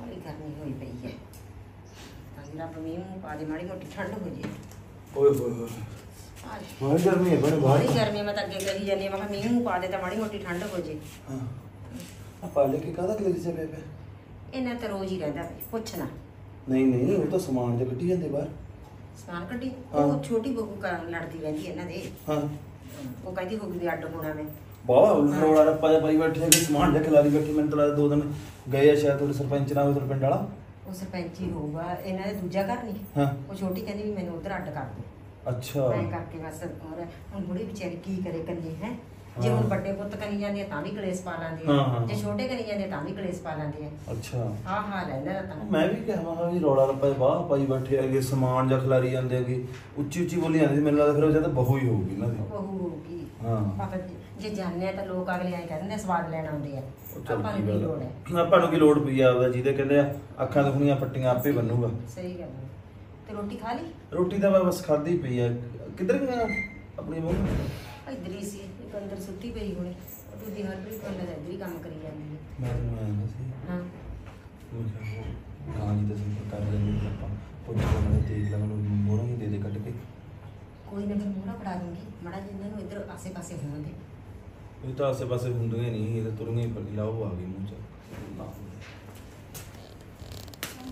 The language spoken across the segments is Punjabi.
ਬੜੀ ਗਰਮੀ ਹੋਈ ਪਈ ਹੈ। ਤਾਂ ਜੀ ਰੱਬ ਮੀਂਹ ਮੂੰਹ ਪਾ ਦੇ ਮਾੜੀ ਮੋਟੀ ਠੰਡ ਹੋ ਜੇ। ਓਏ ਹੋਏ ਹੋਏ। ਆਏ ਬਹੁਤ ਗਰਮੀ ਹੈ ਬੜੇ ਬਾਹਰ। ਬੜੀ ਗਰਮੀ ਮੈਂ ਤਾਂ ਅੱਗੇ ਕਹੀ ਜਾਂਦੀ ਹਾਂ, ਮੈਂ ਕਿਹਾ ਮੀਂਹ ਮੂੰਹ ਪਾ ਦੇ ਤਾਂ ਮਾੜੀ ਮੋਟੀ ਠੰਡ ਹੋ ਜੇ। ਹਾਂ। ਆ ਪਾਲੇ ਕੇ ਕਾਹਦਾ ਕਲੇਜ ਚ ਪਿਆ ਪਿਆ ਇਹਨਾਂ ਤਾਂ ਰੋਜ਼ ਹੀ ਰਹਿੰਦਾ ਵੇ ਪੁੱਛਣਾ। ਨਹੀਂ ਨਹੀਂ ਉਹ ਤਾਂ ਸਮਾਨ ਜਿਹਾ ਕੱਢੀ ਜਾਂਦੇ ਬਾਹਰ। ਸਮਾਨ ਕੱਢੀ? ਹਾਂ। ਉਹ ਛੋਟੀ ਬਹੂ ਕਾ ਲੜਦੀ ਰਹਿੰਦੀ ਹੈ ਇਹਨਾਂ ਦੇ। ਹਾਂ। ਉਹ ਕਹਿੰਦੀ ਹੋ ਗਈ ਅੱਡ ਹੋਣਾ ਮੈਂ ਬਾਵਾ ਰੋਲਾ ਰੱਪਾ ਜਿਹਾ ਪਾਈ ਬੈਠੇ ਕਿ ਸਮਾਨ ਜਿਹਾ ਖਿਲਾਰੀ ਬੈਠੇ ਮੈਨੂੰ ਤਾਂ ਲੱਗਦਾ ਦੋ ਦਿਨ ਗਏ ਆ ਸ਼ਾਇਦ ਤੁਹਾਡੇ ਸਰਪੰਚ ਨਾਲ ਉਧਰ ਪਿੰਡ ਵਾਲਾ। ਉਹ ਸਰਪੰਚ ਹੀ ਹੋਊਗਾ ਇਹਨਾਂ ਦੇ ਦੂਜਾ ਘਰ ਨਹੀਂ। ਹਾਂ। ਉਹ ਛੋਟੀ ਕਹਿੰਦੀ ਵੀ ਮੈਨੂੰ ਉਧਰ ਅੱਡ ਕਰ ਦੇ ਅੱਛਾ। ਮੈਂ ਕਰਕੇ ਬਸ ਹੋਰ ਹੁਣ ਬੁੜੀ ਵਿਚਾਰੀ ਕੀ ਕਰੇ ਕੱਲੀ ਹੈ? ਜੇ। ਹੁਣ ਵੱਡੇ ਪੁੱਤ ਕਰੀ ਜਾਂਦੇ ਆ ਤਾਂ ਵੀ ਕਲੇਸ਼ ਪਾ ਲੈਂਦੇ ਆ। ਜੇ ਛੋਟੇ ਕਰੀ ਜਾਂਦੇ ਆ ਤਾਂ ਵੀ ਕਲੇਸ਼ ਪਾ ਲੈਂਦੇ ਆ। ਅੱਛਾ। ਹਾਂ ਹਾਂ ਰਹਿੰਦਾ ਤਾਂ। ਮੈਂ ਵੀ ਕਿਹਾ ਮੈਂ ਕਿਹਾ ਵੀ ਰੌਲਾ ਰੱਪਾ ਬਾਹ ਪਾਈ ਬੈਠੇ ਹੈਗੇ ਸਮਾਨ ਜਿਹਾ ਖਿਲਾਰੀ ਜਾਂਦੇ ਹੈਗੇ। ਉੱਚੀ ਉੱਚੀ ਬੋਲੀ ਜਾਂਦੀ ਮੈਨੂੰ ਲੱਗਦਾ ਫਿਰ ਉਹ ਜਦ ਬਹੂ ਹੀ ਹੋਊਗੀ ਦੀ ਬਹੂ ਹੋਊਗੀ। ਹਾਂ। ਪਤਾ ਜੇ- ਜੇ ਜਾਣਦੇ ਆ ਤਾਂ ਲੋਕ ਅਗਲੇ ਆਏ ਕਹਿੰਦੇ ਆ, ਸਵਾਦ ਲੈਣ ਆਉਂਦੇ ਆ। ਉਹ ਚੱਲ ਆਪਾਂ ਨੂੰ ਕੀ ਲੋੜ ਹੈ। ਆਪਾਂ ਨੂੰ ਕੀ ਲੋੜ ਪਈ ਆ ਉਹਦਾ ਜਿਹਦੇ ਕਹਿੰਦੇ ਆ ਅੱਖਾਂ ਦੁਖਣੀਆਂ ਪੱਟੀਆਂ ਆਪੇ ਬੰਨੂਗਾ। ਸਹੀ ਗੱਲ ਹੈ ਤੇ ਰੋਟੀ ਖਾ ਲਈ? ਰੋਟੀ ਤਾਂ ਮੈਂ ਬਸ ਖਾਧੀ ਪਈ ਆ। ਕਿੱਧਰ ਗਿਆ ਆਪਣੀ ਮੰਮੀ? ਇੱਧਰ ਹੀ ਸੀ ਇੱਕ ਅੰਦਰ ਸੁੱਤੀ ਪਈ ਹੁਣੇ। ਦੂਜੀ ਹਰਪ੍ਰੀਤ ਕੋਲ ਇੱਧਰ ਹੀ ਕੰਮ ਕਰੀ ਜਾਂਦੀ ਹੈ ਮੈਂ ਤੈਨੂੰ ਆਇਆ ਸੀ ਹਾਂ। ਮੈਂ ਕਿਹਾ ਉਹ ਗਾਂ ਜੀ ਦਾ ਸੰਪਰਕ ਕਰ ਲੈਂਦੇ ਆਪਾਂ। ਪੁੱਛ ਕੇ ਮੈਂ ਦੇਖ ਲਾ ਮੈਨੂੰ ਮੋਹਰਾਂ ਹੀ ਦੇ ਦੇ ਕੱਢ ਕੇ। ਕੋਈ ਨਾ ਫਿਰ ਮੂਹਰਾ ਫੜਾ ਦੂੰਗੀ। ਮੜਾ ਜਿੰਨਾਂ ਨੂੰ ਇੱਧਰ ਆਸੇ ਪਾਸੇ ਹੋਣ ਦੇ। ਇਹ ਤਾਂ ਆਸੇ ਪਾਸੇ ਹੁੰਦੀਆਂ ਨਹੀਂ ਇਹ ਤਾਂ ਤੁਰੂੰਗੇ ਹੀ ਪੱਲੀ ਲਾਓ ਆ ਗਈ ਮੂੰਹ ਚ।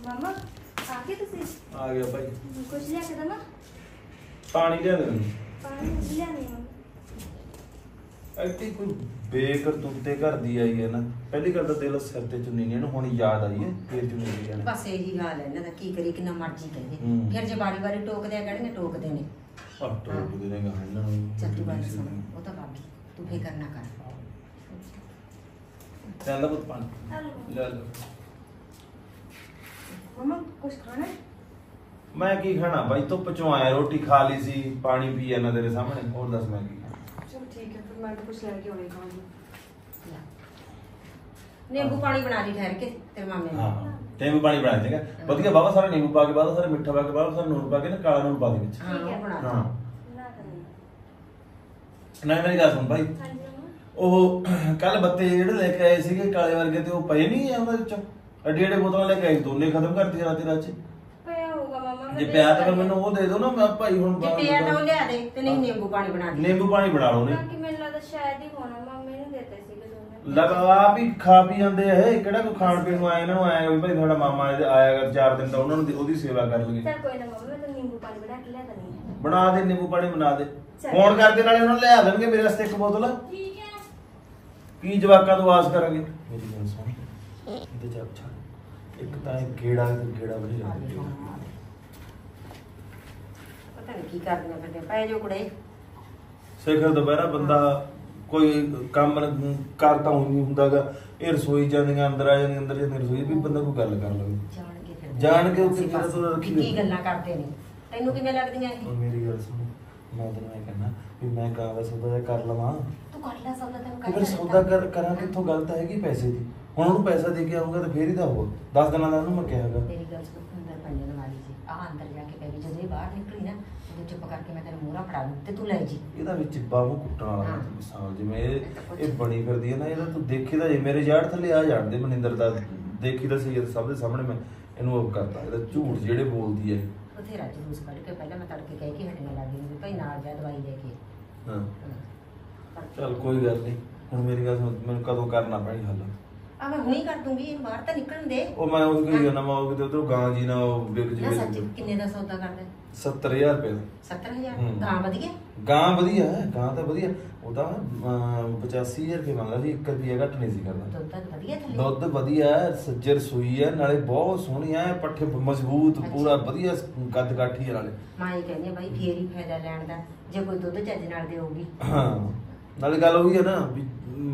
ਮਾਮਾ ਆ ਕੇ ਤੁਸੀਂ? ਆ ਗਿਆ ਭਾਈ। ਕੁਝ ਲਿਆ ਕੇ ਦੇਣਾ? ਪਾਣੀ ਲਿਆ ਦੇ ਮੈਨੂੰ। ਪਾਣੀ ਲਿਆ ਨਹੀਂ ਮਾਮਾ। ਐਤੀ ਕੋਈ ਬੇਕਰਤੂਤੇ ਘਰ ਦੀ ਆਈ ਹੈ ਨਾ। ਪਹਿਲੀ ਗੱਲ ਤਾਂ ਦਿਲ ਸਿਰ ਤੇ ਚੁੰਨੀ ਨਹੀਂ ਇਹਨੂੰ ਹੁਣ ਯਾਦ ਆਈ ਹੈ ਫੇਰ ਚੁੰਨੀ ਗਈ ਹੈ ਬਸ ਇਹੀ ਹਾਲ ਹੈ ਇਹਨਾਂ ਦਾ ਕੀ ਕਰੀ ਕਿੰਨਾ ਮਰਜ਼ੀ ਹੂੰ। ਕਹੇ ਫਿਰ ਜੇ ਬਾਰੀ ਬਾਰੀ ਟੋਕਦੇ ਆ ਕਹਿਣਗੇ ਟੋਕਦੇ ਨੇ? ਆਹ ਟੋਕ ਦੇ ਨੇ। ਗਾਂ ਇਹਨਾਂ ਨੂੰ ਤੂੰ ਗੱਲ ਸੁਣ ਉਹ ਤਾਂ ਬਾਗੀ ਤੂੰ ਫਿਕਰ ਨਾ ਕਰ। ਚੱਲ ਪੁੱਤ ਪਾਣੀ। ਲੈ ਲਓ। ਮਾਮਾ ਕੁਝ ਖਾਣਾ ਹੈ? ਮੈਂ ਕੀ ਖਾਣਾ? ਬਾਈ ਧੁੱਪ ਚੋਂ ਆਇਆ ਰੋਟੀ ਖਾ ਲਈ ਸੀ ਪਾਣੀ ਪੀ ਇਹਨਾਂ ਤੇਰੇ ਸਾਹਮਣੇ ਹੋਰ ਦੱਸ ਮੈਂ ਕੀ ਖਾਣਾ। ਚਲੋ ਠੀਕ ਹੈ ਫਿਰ ਮੈਂ ਤਾਂ ਕੁਝ ਲੈ ਕੇ ਆਉਣੇ ਖਾਵਾਂਗੀ। ਲੈ। ਨਿੰਬੂ ਪਾਣੀ ਬਣਾ ਲਈ ਠਹਿਰ ਕੇ ਤੇਰੇ ਮਾਮੇ ਨੇ। ਹਾਂ ਨਿੰਬੂ ਪਾਣੀ ਬਣਾ ਦੇਗਾ ਵਧੀਆ ਬਾਬਾ ਸਾਰਾ ਨਿੰਬੂ ਪਾ ਕੇ ਬਾਅਦ ਸਾਰਾ ਮਿੱਠਾ ਪਾ ਕੇ ਬਾਅਦ ਸਾਰਾ ਨੂਨ ਪਾ ਕੇ ਨਾ ਕਾਲਾ ਨੂਨ ਪਾ ਦੇ ਵਿੱਚ। ਹਾਂ ਉਹ ਬਣਾ। ਹਾਂ। ਨਾ ਕਰਨਾ ਨਹੀਂ ਮੇਰੀ ਗੱਲ ਸੁਣ ਭਾਈ। ਹਾਂਜੀ ਮਾਮਾ ਉਹ ਕੱਲ ਬੱਤੇ ਜਿਹੜੇ ਲੈ ਕੇ ਆਏ ਸੀਗੇ ਕਾਲੇ ਵਰਗੇ ਤੇ ਉਹ ਪਏ ਨਹੀਂ ਆ ਉਹਨਾਂ ਵਿੱਚ? ਅੱਡੀ ਅੱਡੀ ਬੋਤਲਾਂ ਲੈ ਕੇ ਆਏ ਦੋਨੇ ਖਤਮ ਕਰਤੀ ਰਾਤੀ ਰਾਤ ਚ। ਪਿਆ ਹੋਊਗਾ ਮਾਮਾ ਜੇ ਪਿਆ ਤਾਂ ਫਿਰ ਮੈਨੂੰ ਉਹ ਦੇ ਦਿਓ ਨਾ ਮੈਂ ਭਾਈ ਹੁਣ ਜੇ ਪਿਆ ਤਾਂ ਉਹ ਲਿਆ ਦੇ ਤੇ ਨਹੀਂ ਨਿੰਬੂ ਪਾਣੀ ਬਣਾ ਦੇ। ਨਿੰਬੂ ਪਾਣੀ ਬਣਾ ਲਓ ਨੇ ਬਾਕੀ ਮੈਨੂੰ ਲੱਗਦਾ ਸ਼ਾਇਦ ਹੀ ਹੋਣਾ ਮਾਮੇ ਨੂੰ ਦਿੱਤੇ ਸੀਗੇ ਦੋਨੇ। ਲਗਾ ਵੀ ਖਾ ਪੀ ਜਾਂਦੇ ਆ ਇਹ ਕਿਹੜਾ ਕੋਈ ਖਾਣ ਪੀਣ ਨੂੰ ਆਇਆ ਇਹਨਾਂ ਨੂੰ ਆਇਆ ਵੀ ਭਾਈ ਤੁਹਾਡਾ ਮਾਮਾ ਇਹਦੇ ਆਇਆ ਕਰ ਚਾਰ ਦਿਨ ਤਾਂ ਉਹਨਾਂ ਨੂੰ ਦੀ- ਉਹਦੀ ਸੇਵਾ ਕਰ ਲਈਏ। ਚੱਲ ਕੋਈ ਨਾ ਮਾਮਾ ਮੈਂ ਤਾਂ ਨਿੰਬੂ ਪਾਣੀ ਬਣਾ ਕੇ ਲਿਆ ਦਣੀ ਹੈ। ਬਣਾ ਦੇ ਨਿੰਬੂ ਪਾਣੀ ਬਣਾ ਦੇ। ਫੋਨ ਕਰਦੇ ਨਾਲੇ ਉਹਨਾਂ ਨੂੰ ਲਿਆ ਦੇਣਗੇ ਮੇਰੇ ਵਾਸਤੇ ਇੱਕ ਬੋਤਲ। ਠੀਕ ਹੈ। ਕੀ ਜਵਾਕਾਂ ਤੋਂ ਆਸ ਕਰਾਂਗੇ? ਮੇਰੀ ਗੱਲ ਸੁਣ। ਇਹਦੇ ਜੱਬ ਛੱਡ ਇੱਕ ਤਾਂ ਇਹ ਗੇੜਾ ਤੇ ਗੇੜਾ ਬਣੀ ਜਾਂਦੀ। ਪਤਾ ਨਹੀਂ ਕੀ ਕਰਦੀਆਂ ਫਿਰਦੇ ਪੈ ਜੋ ਕੁੜੇ। ਸਿਖਰ ਦੁਪਹਿਰਾ ਬੰਦਾ ਕੋਈ ਕੰਮ ਕਰ ਤਾਂ ਨਹੀਂ ਹੁੰਦਾਗਾ। ਇਹ ਰਸੋਈ ਜਾਂਦੀਆਂ ਅੰਦਰ ਆ ਜਾਂਦੀਆਂ ਅੰਦਰ ਜਾਂਦੀਆਂ ਰਸੋਈ ਵੀ ਬੰਦਾ ਕੋਈ ਗੱਲ ਕਰ ਲਵੇ। ਜਾਣ ਕੇ ਜਾਣ ਕੇ ਉੱਥੇ ਪਾਸੇ। ਰੱਖੀ ਕੀ। ਗੱਲਾਂ ਕਰਦੇ ਨੇ। ਤੈਨੂੰ ਕਿਵੇਂ ਲੱਗਦੀਆਂ ਹੁਣ ਇਹ ਮੇਰੀ ਗੱਲ ਸੁਣ ਮੈਂ ਤੈਨੂੰ ਇਹ ਕਹਿਣਾ ਵੀ ਮੈਂ ਗਾਂ ਦਾ ਸੌਦਾ ਜਿਹਾ ਕਰ ਲਵਾਂ। ਤੂੰ ਕਰ ਲੈ ਸੌਦਾ ਤੈਨੂੰ ਤੇ ਕਰ ਫਿਰ ਸੌਦਾ ਕਰ ਕਰਾਂ ਕਿੱਥੋਂ? ਗੱਲ ਤਾਂ ਹੈਗੀ ਪੈਸੇ ਦੀ। ਹੁਣ ਉਹਨੂੰ ਪੈਸਾ ਦੇ ਕੇ ਆਊਗਾ ਤਾਂ ਫੇਰ ਹੀ ਤਾਂ ਹੋਊ 10 ਦਿਨਾਂ ਦਾ ਉਹਨੂੰ ਮੈਂ ਕਿਹਾਗਾ ਤੇਰੀ ਗੱਲ ਸੁਣ ਅੰਦਰ ਪੰਜਨ ਵਾਲੀ ਜੀ। ਆ ਅੰਦਰ ਜਾ ਕੇ ਗਈ ਜਦੋਂ ਇਹ ਬਾਹਰ ਨਿਕਲੀ ਨਾ ਉਦੋਂ ਚੁੱਪ ਕਰਕੇ ਮੈਂ ਤੈਨੂੰ ਮੂਹਰਾ ਫੜਾ ਦੂੰ ਤੇ ਤੂੰ ਲੈ ਜੀ। ਇਹਦਾ ਵਿੱਚ ਬਾਹੂ ਕੁੱਟਣ ਵਾਲਾ ਹਾਂ। ਮਿਸਾਲ ਜਿਵੇਂ ਇਹ ਇਹ ਬਣੀ ਫਿਰਦੀ ਹੈ ਨਾ ਇਹਦਾ ਤੂੰ ਦੇਖੀਦਾ ਜੇ ਮੇਰੇ ਯਾਰ ਥੱਲੇ ਆ ਜਾਣਦੇ ਮਨਿੰਦਰ ਦਾ। ਦੇਖੀਦਾ ਸੀ ਇਹ ਸਭ ਦੇ ਸਾਹਮਣੇ ਮੈਂ ਇਹਨੂੰ ਉਹ ਕਰਤਾ। ਇਹਦਾ ਝੂਠ ਜਿਹੜੇ ਬੋਲਦੀ ਹੈ ਬਥੇਰਾ ਜਲੂਸ ਕੱਢ ਕੇ ਪਹਿਲਾਂ ਮੈਂ ਤੜਕੇ ਕਹਿ ਕੇ ਹਟਣੇ ਲੱਗ ਗਈ ਵੀ ਭਾਈ ਨਾਲ ਜਾ ਦਵਾਈ ਲੈ ਕੇ। ਹਾਂ। ਹਾਂ। ਚੱਲ ਕੋਈ ਗੱਲ ਨਹੀਂ। ਹੁਣ ਮੇਰੀ ਗੱਲ ਸੁਣ ਮੈਨੂੰ ਕਦੋਂ ਕਰਨਾ ਪੈਣੀ ਹੱਲ? ਆ ਮੈਂ ਹੁਣੀ ਕਰ ਦੂੰਗੀ ਇਹਨੂੰ ਬਾਹਰ ਤਾਂ ਨਿਕਲਣ ਦੇ। ਉਹ ਮੈਂ ਉਹ ਕਹੀ ਜਾਣਾ ਮੈਂ ਉਹ ਕਿਤੇ ਉਧਰੋਂ ਗਾਂ ਜੀ ਨਾ ਉਹ ਵਿਕ ਨਾ ਸੱਚ ਜੀ। ਕਿੰਨੇ ਦਾ ਸੌਦਾ ਕਰਦਾ? 70000 ਰੁਪਏ ਦਾ। 70000 ਹੂੰ। ਗਾਂ ਵਧੀਆ? ਗਾਂ ਵਧੀਆ ਹੈ ਗਾਂ ਤਾਂ ਵਧੀਆ। ਉਹਦਾ ਅਮ, 85000 ਰੁਪਏ ਮੰਗਦਾ ਸੀ 1 ਰੁਪਿਆ ਘੱਟ ਨਹੀਂ ਸੀ ਕਰਦਾ। ਦੁੱਧ ਵਧੀਆ ਥੱਲੇ। ਦੁੱਧ ਵਧੀਆ ਹੈ, ਸੱਜਰ ਸੂਈ ਹੈ ਨਾਲੇ ਬਹੁਤ ਸੋਹਣੀ ਹੈ ਪੱਠੇ ਮਜ਼ਬੂਤ ਅੱਛਾ। ਪੂਰਾ ਵਧੀਆ ਕੱਦ ਕਾਠੀ ਹੈ ਨਾਲੇ ਮਾਂ ਇਹ ਕਹਿੰਦੀ ਆ, ਬਾਈ ਫੇਰ ਹੀ ਫਾਇਦਾ ਲੈਣ ਦਾ ਜੇ ਕੋਈ ਦੁੱਧ ਚੱਜ ਨਾਲ ਦੇਊਗੀ। ਹਾਂ। ਨਾਲੇ ਗੱਲ ਉਹੀ ਹੈ ਨਾ ਵੀ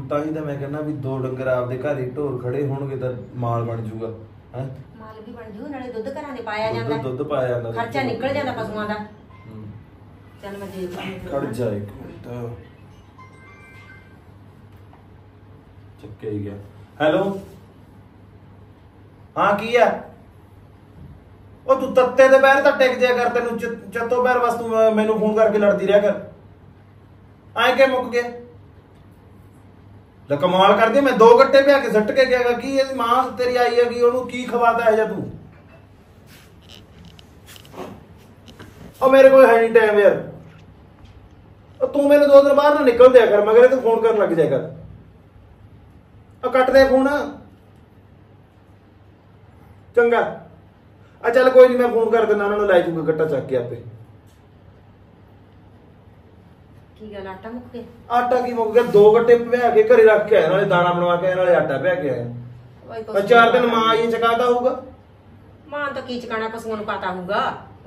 ਤਾਂ ਹੀ ਤਾਂ ਮੈਂ ਕਹਿੰਦਾ ਵੀ ਦੋ ਡੰਗਰ ਆਪਦੇ ਘਰ ਹੀ ਢੋਰ ਖੜੇ ਹੋਣਗੇ ਤਾਂ ਮਾਲ ਬਣ ਜਾਊਗਾ ਹੈ? ਮਾਲ ਵੀ ਬਣ ਜੂ ਨਾਲੇ ਦੁੱਧ ਘਰਾਂ ਦੇ ਪਾਇਆ ਜਾਂਦਾ। ਦੁੱਧ ਪਾਇਆ ਜਾਂਦਾ ਖਰਚਾ ਨਿਕਲ ਜਾਂਦਾ ਪਸ਼ੂਆਂ ਦਾ। ਚੱਲ ਮੈਂ ਦੇਖ ਖੜ ਜਾ ਇੱਕ ਮਿੰਟ। ਚੱਕੇ ਹੀ ਗਿਆ। ਹੈਲੋ? ਹਾਂ ਕੀ ਆ? ਉਹ ਤੂੰ ਤੱਤੇ ਦੇ ਪੈਰ ਤਾਂ ਟਿਕ ਜਾਇਆ ਕਰ ਤੈਨੂੰ ਚੱਤੋ ਪੈਰ ਬਸ ਤੂੰ ਮੈਨੂੰ ਫੋਨ ਕਰਕੇ ਲੜਦੀ ਰਿਹਾ ਕਰ। ਐਂ ਕਿ ਮੁੱਕ ਗਿਆ? ਲੈ ਕਮਾਲ ਕਰਦੇ ਮੈਂ ਦੋ ਗੱਟੇ ਪਿਆ ਕੇ ਸੱਟ ਕੇ ਗਿਆਗਾ ਕੀ ਇਹਦੀ ਮਾਂ ਤੇਰੀ ਆਈ ਹੈਗੀ, ਉਹਨੂੰ ਕੀ ਖਵਾਤਾ ਹੈ ਜਾਂ ਤੂੰ? ਉਹ ਮੇਰੇ ਕੋਲ ਹੈ ਨਹੀਂ ਟਾਈਮ ਯਾਰ। ਉਹ ਤੂੰ ਮੇਰੇ ਦੋ ਦਿਨ ਬਾਅਦ ਨਾ ਨਿਕਲ ਦਿਆ ਕਰ, ਮਗਰ ਤੂੰ ਫੋਨ ਕਰਨ ਲੱਗ ਜਾਇਆ ਕਰ। ਆ ਕੱਟ ਦੇ ਫੋਨ ਚੰਗਾ। ਆ ਚੱਲ ਕੋਈ ਨਹੀਂ ਮੈਂ ਫੋਨ ਕਰ ਦਿੰਦਾ, ਉਹਨਾਂ ਨੂੰ ਲੈ ਜੂਗਾ ਗੱਟਾ ਚੱਕ ਕੇ ਆਪੇ। ਕੀ ਗੱਲ ਆਟਾ ਮੁੱਕ ਗਿਆ? ਆਟਾ ਕੀ ਮੁੱਕ ਗਿਆ? ਦੋ ਗੱਟੇ ਪਿਆ ਕੇ ਘਰੇ ਰੱਖ ਕੇ ਆਇਆ ਨਾਲੇ ਦਾਣਾ ਬਣਵਾ ਕੇ ਆਇਆ, ਨਾਲੇ ਆਟਾ ਪਿਆ ਕੇ ਆਇਆ। ਓਏ ਆ ਚਾਰ ਦਿਨ ਮਾਂ ਆਈ ਚਕਾਤਾ ਹੋਊਗਾ। ਮਾਂ ਤਾਂ ਕੀ ਚਕਾਣਾ ਪਸ਼ੂਆਂ ਨੂੰ ਪਤਾ ਹੋਊਗਾ।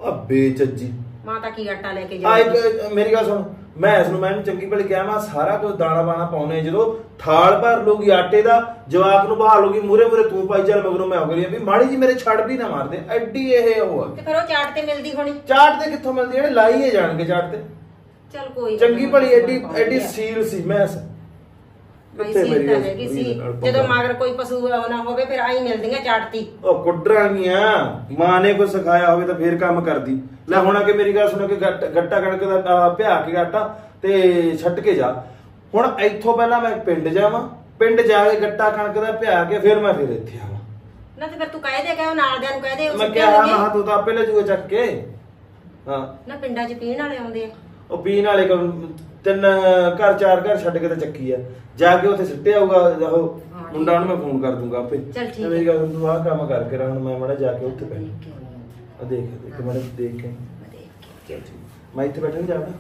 ਆ ਬੇਚੱਜੀ ਮਾਂ ਤਾਂ ਕੀ ਆਟਾ ਲੈ ਕੇ ਆ ਜਾਊਗੀ। ਇੱਕ ਮੇਰੀ ਗੱਲ ਸੁਣ ਮੈਂ ਇਸ ਨੂੰ ਮੈਨੂੰ ਚੰਗੀ ਭਲੀ ਕਿਹਾ ਮੈਂ ਸਾਰਾ ਕੁਝ ਦਾਣਾ ਬਾਣਾ ਪਾਉਣੇ ਜਦੋਂ ਥਾਲ ਭਰ ਲੂਗੀ ਆਟੇ ਦਾ ਜਵਾਕ ਨੂੰ ਬਹਾ ਲੂਗੀ ਮੂਰੇ ਮੂਰੇ ਤੂੰ ਪਾਈ ਚੱਲ ਮਗਰੋਂ ਮੈਂ ਹੋ ਗਈ ਵੀ ਮਾੜੀ ਜੀ ਮੇਰੇ ਛੱਡ ਵੀ ਨਾ ਮਾਰਦੇ ਐਡੀ ਇਹ ਉਹ ਆ। ਤੇ ਫਿਰ ਉਹ ਚਾਟ ਤੇ ਮਿਲਦੀ ਹੋਣੀ। ਚਾਟ ਤੇ ਕਿੱਥੋਂ ਮਿਲਦੀ ਜਿਹੜੇ ਲਾਈਏ ਜਾਣਗੇ ਚਾਟ ਤੇ। ਚੱਲ ਕੋਈ ਚੰਗੀ ਭਲੀ ਐਡੀ ਐਡੀ। ਸੀਲ ਸੀ ਮੈਸ ਕਿੱਥੇ ਮੇਰੀ ਹੈਗੀ ਸੀ। ਨਾਲ ਜਦੋਂ। ਮਗਰ ਕੋਈ ਪਸ਼ੂ ਨਾ ਹੋਵੇ ਫਿਰ ਆਈ ਮਿਲਦੀਆਂ ਚਾਟਤੀ। ਉਹ ਕੁੱਡਰਾਂਗੀਆਂ ਮਾਂ ਨੇ ਸਿਖਾਇਆ ਹੋਵੇ ਤਾਂ ਫੇਰ ਕੰਮ ਕਰਦੀ। ਲੈ ਹੁਣ ਆ ਕੇ ਮੇਰੀ ਗੱਲ ਸੁਣ ਕੇ ਗੱਟ- ਗੱਟਾ ਕਣਕ ਦਾ ਅਹ, ਭਿਆ ਕੇ ਆਟਾ ਤੇ ਛੱਟ ਕੇ ਜਾ। ਹੁਣ ਇੱਥੋਂ ਪਹਿਲਾਂ ਮੈਂ ਪਿੰਡ ਜਾਵਾਂ ਪਿੰਡ ਜਾ ਕੇ ਗੱਟਾ ਕਣਕ ਦਾ ਭਿਆ ਕੇ ਫਿਰ ਮੈਂ ਫਿਰ ਇੱਥੇ ਆਵਾਂ। ਨਾ ਤੇ ਫਿਰ ਤੂੰ ਕਹਿ ਦੇ ਕਿ ਉਹ ਨਾਲਦਿਆਂ ਨੂੰ ਕਹਿ ਦੇ ਉਹ ਮੈਂ ਸਿੱਧੇ ਕਿਹਾ ਹੋਣਗੇ। ਮਾ ਤੂੰ ਤਾਂ ਆਪੇ ਲੈ ਜੂਗਾ ਚੱਕ ਕੇ। ਹਾਂ। ਨਾ ਪਿੰਡਾਂ 'ਚ ਪੀਣ ਵਾਲੇ ਆਉਂਦੇ ਆ। ਉਹ ਪੀਣ ਵਾਲੇ ਕੋਲ ਤਿੰਨ ਘਰ ਚਾਰ ਘਰ ਛੱਡ ਕੇ ਤਾਂ ਚੱਕੀ ਆ ਜਾ ਕੇ ਉੱਥੇ ਸਿੱਟੇ ਆਊਗਾ ਉਹ ਹਾਂ, ਮੁੰਡਾ ਨੂੰ ਮੈਂ ਫੋਨ ਕਰ ਦੂੰਗਾ ਆਪੇ ਚੱਲ ਠੀਕ ਤੇ ਮੇਰੀ ਗੱਲ ਤੂੰ ਆਹ ਕੰਮ ਕਰਕੇ ਰਹਿਣ ਮੈਂ ਮੜਾ ਜਾ ਕੇ ਉੱਥੇ ਬੈਠ ਹਾਂ। ਆ ਦੇਖ ਦੇਖ ਮੜਾ ਦੇਖ ਕੇ ਮੈਂ ਦੇਖ ਕੇ ਚੱਲ ਠੀਕ ਮੈਂ ਇੱਥੇ ਬੈਠਾ ਨਹੀਂ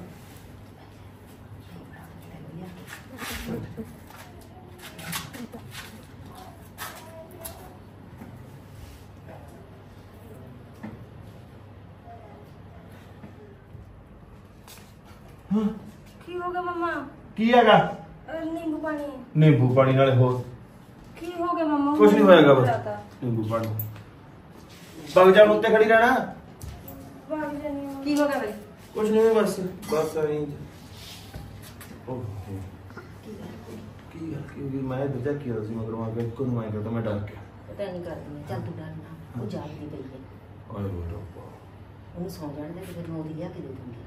ਜਾਣਾ ਕੀ ਹੋ ਗਿਆ ਮਮਾ? ਕੀ ਹੈਗਾ? ਨੀਂਬੂ ਪਾਣੀ। ਨਿੰਬੂ ਪਾਣੀ ਨਾਲੇ ਹੋਰ। ਕੀ ਹੋ ਗਿਆ ਮਮਾ? ਕੁਝ ਨਹੀਂ ਹੋਏਗਾ ਬਸ। ਨਿੰਬੂ ਪਾਣੀ। ਬਗ ਜਾ ਉੱਤੇ ਖੜੀ ਰਹਿਣਾ। ਜਾਨੀ ਹਾਂ। ਕੀ ਹੋ ਗਿਆ ਬਈ? ਕੁਝ ਨਹੀਂ ਬਸ ਬਸ ਆਈ ਓਹ ਕੀ ਗੱਲ ਕੀ ਹੋ ਗਈ? ਮੈਂ ਇੱਧਰ ਜਾ ਕੇ ਸੀ ਮਗਰ ਆ ਕੇ ਕੋਨ ਮੈਂ ਕਰਦਾ ਮੈਂ ਡਰ ਗਿਆ। ਪਤਾ ਨਹੀਂ ਕਰਦੀ ਚੱਲ ਤੂੰ ਡਰਨਾ ਉਹ ਜਾਗਦੀ ਪਈ ਹੈ। ਓਏ ਰੱਬਾ। ਉਹਨੂੰ ਸੌਂ ਜਾਣ ਦੇ ਤੇ ਫਿਰ ਮੈਂ ਉਹਦੀ ਲਿਆ ਕੇ ਦੇ ਦੂੰਗੀ।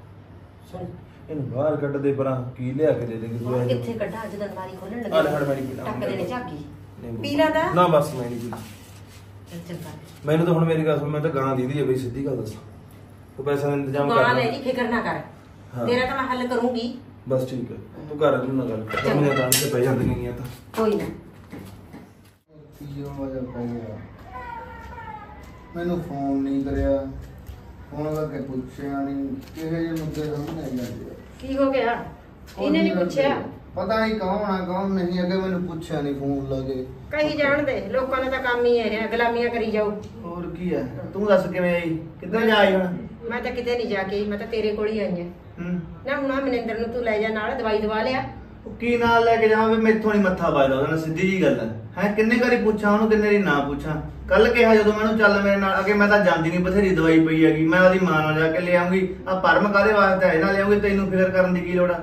ਸੁਣ ਇਹਨੂੰ ਬਾਹਰ ਕੱਢ ਦੇ ਪਰਾਂ ਕੀ ਲਿਆ ਕੇ ਦੇ ਦੇਂਗੇ ਤੂੰ ਹੁਣ ਇਹ? ਕਿੱਥੇ ਕੱਢਾਂ ਅੱਜ ਦਲਮਾਰੀ ਖੋਲਣ ਲੱਗੀ। ਆ ਲੈ ਹੜ ਮੇਰੀ ਪੀਲਾ ਟੱਕ ਦੇਣੇ ਲੈਂਦਾ? ਨਾ ਬਸ ਮੈਂ ਨਹੀਂ ਪੀਣਾ। ਚੱਲ ਚੱਲ ਕਰ ਮੈਨੂੰ ਤਾਂ ਹੁਣ ਮੇਰੀ ਗੱਲ ਸੁਣ ਮੈਂ ਤਾਂ ਗਾਂ ਦੀਦੀ ਹੈ ਬਈ ਸਿੱਧੀ ਗੱਲ ਦੱਸਾਂ। ਉਹ ਪੈਸਾ ਦਾ ਇੰਤਜ਼ਾਮ ਤੂੰ ਕਰ। ਆ ਲੈ ਲੈ ਜੀ ਫਿਕਰ ਨਾ ਕਰ। ਹਾਂ। ਤੇਰਾ ਤਾਂ ਮੈਂ ਹੱਲ ਕਰੂੰਗੀ। ਬਸ ਠੀਕ ਹੈ ਤੂੰ ਘਰ ਨੂੰ ਨਾ ਗੱਲ ਕਰ ਮੈਂ ਤਾਂ ਤੇ ਪੈ ਜਾਂਦੀਆਂ ਗਈਆਂ ਤਾਂ। ਕੋਈ ਨਾ। ਕੀ ਮਜ਼ਾ ਪੈ ਗਿਆ ਮੈਨੂੰ ਫੋਨ ਨਹੀਂ ਕਰਿਆ। ਫੋਨ ਕਰਕੇ ਪੁੱਛਿਆ ਨਹੀਂ ਕਿਹੇ ਜਿਹੇ ਮੁੱਦੇ ਸਾਹਮਣੇ ਆਈ ਜਾਂਦੇ ਆ। ਕੀ ਹੋ ਗਿਆ? ਇਹਨੇ ਨਹੀਂ ਪੁੱਛਿਆ? ਪਤਾ ਨਹੀਂ ਕੌਣ ਆ ਕੌਣ ਨਹੀਂ ਅੱਗੇ ਮੈਨੂੰ ਪੁੱਛਿਆ ਨਹੀਂ ਫੋਨ ਲਾਗੇ ਕਹੀ ਜਾਣ ਦੇ ਲੋਕਾਂ ਨੇ ਤਾਂ ਕੰਮ ਹੀ ਇਹ ਹੈ ਗੁਲਾਮੀਆਂ ਕਰੀ ਜਾਓ। ਹੋਰ ਕੀ ਹੈ ਤੂੰ ਦੱਸ ਕਿਵੇਂ ਆਈ? ਕਿੱਧਰ ਜਾ ਆਈ ਹੁਣ? ਮੈਂ ਤਾਂ ਕਿਤੇ ਨਹੀਂ ਜਾ ਕੇ ਆਈ, ਮੈਂ ਤਾਂ ਤੇਰੇ ਕੋਲ ਹੀ ਆਈ ਹਾਂ। ਹੂੰ। ਨਾ ਹੁਣ ਆ ਮਨਿੰਦਰ ਨੂੰ ਤੂੰ ਲੈ ਜਾ ਨਾਲ ਦਵਾਈ ਦਵਾ ਲਿਆ। ਉਹ ਕੀ ਨਾਲ ਲੈ ਕੇ ਜਾਵਾਂ ਵੀ ਮੈਥੋਂ ਨਹੀਂ ਮੱਥਾ ਵੱਜਦਾ ਉਹਦੇ ਨਾਲ ਸਿੱਧੀ ਜੀ ਗੱਲ ਹੈ। ਹੈ ਕਿੰਨੇ ਵਾਰੀ ਪੁੱਛਾਂ ਉਹਨੂੰ ਕਿੰਨੇ ਵਾਰੀ ਨਾ ਪੁੱਛਾਂ। ਕੱਲ ਕਿਹਾ ਜਦੋਂ ਮੈਨੂੰ ਚੱਲ ਮੇਰੇ ਨਾਲ ਅਗੇ ਮੈਂ ਤਾਂ ਜਾਂਦੀ ਨਹੀਂ ਬਥੇਰੀ ਦਵਾਈ ਪਈ ਹੈਗੀ ਮੈਂ ਉਹਦੀ ਮਾਂ ਨਾਲ ਜਾ ਕੇ ਲੈ ਆਉਂਗੀ ਆ ਪਰਮ ਕਾਦੇ ਵਾਸਤੇ ਹੈ? ਨਾ ਲਿਆਉਂਗੀ ਤੈਨੂੰ ਫਿਕਰ ਕਰਨ ਦੀ ਕੀ ਲੋੜ ਆ?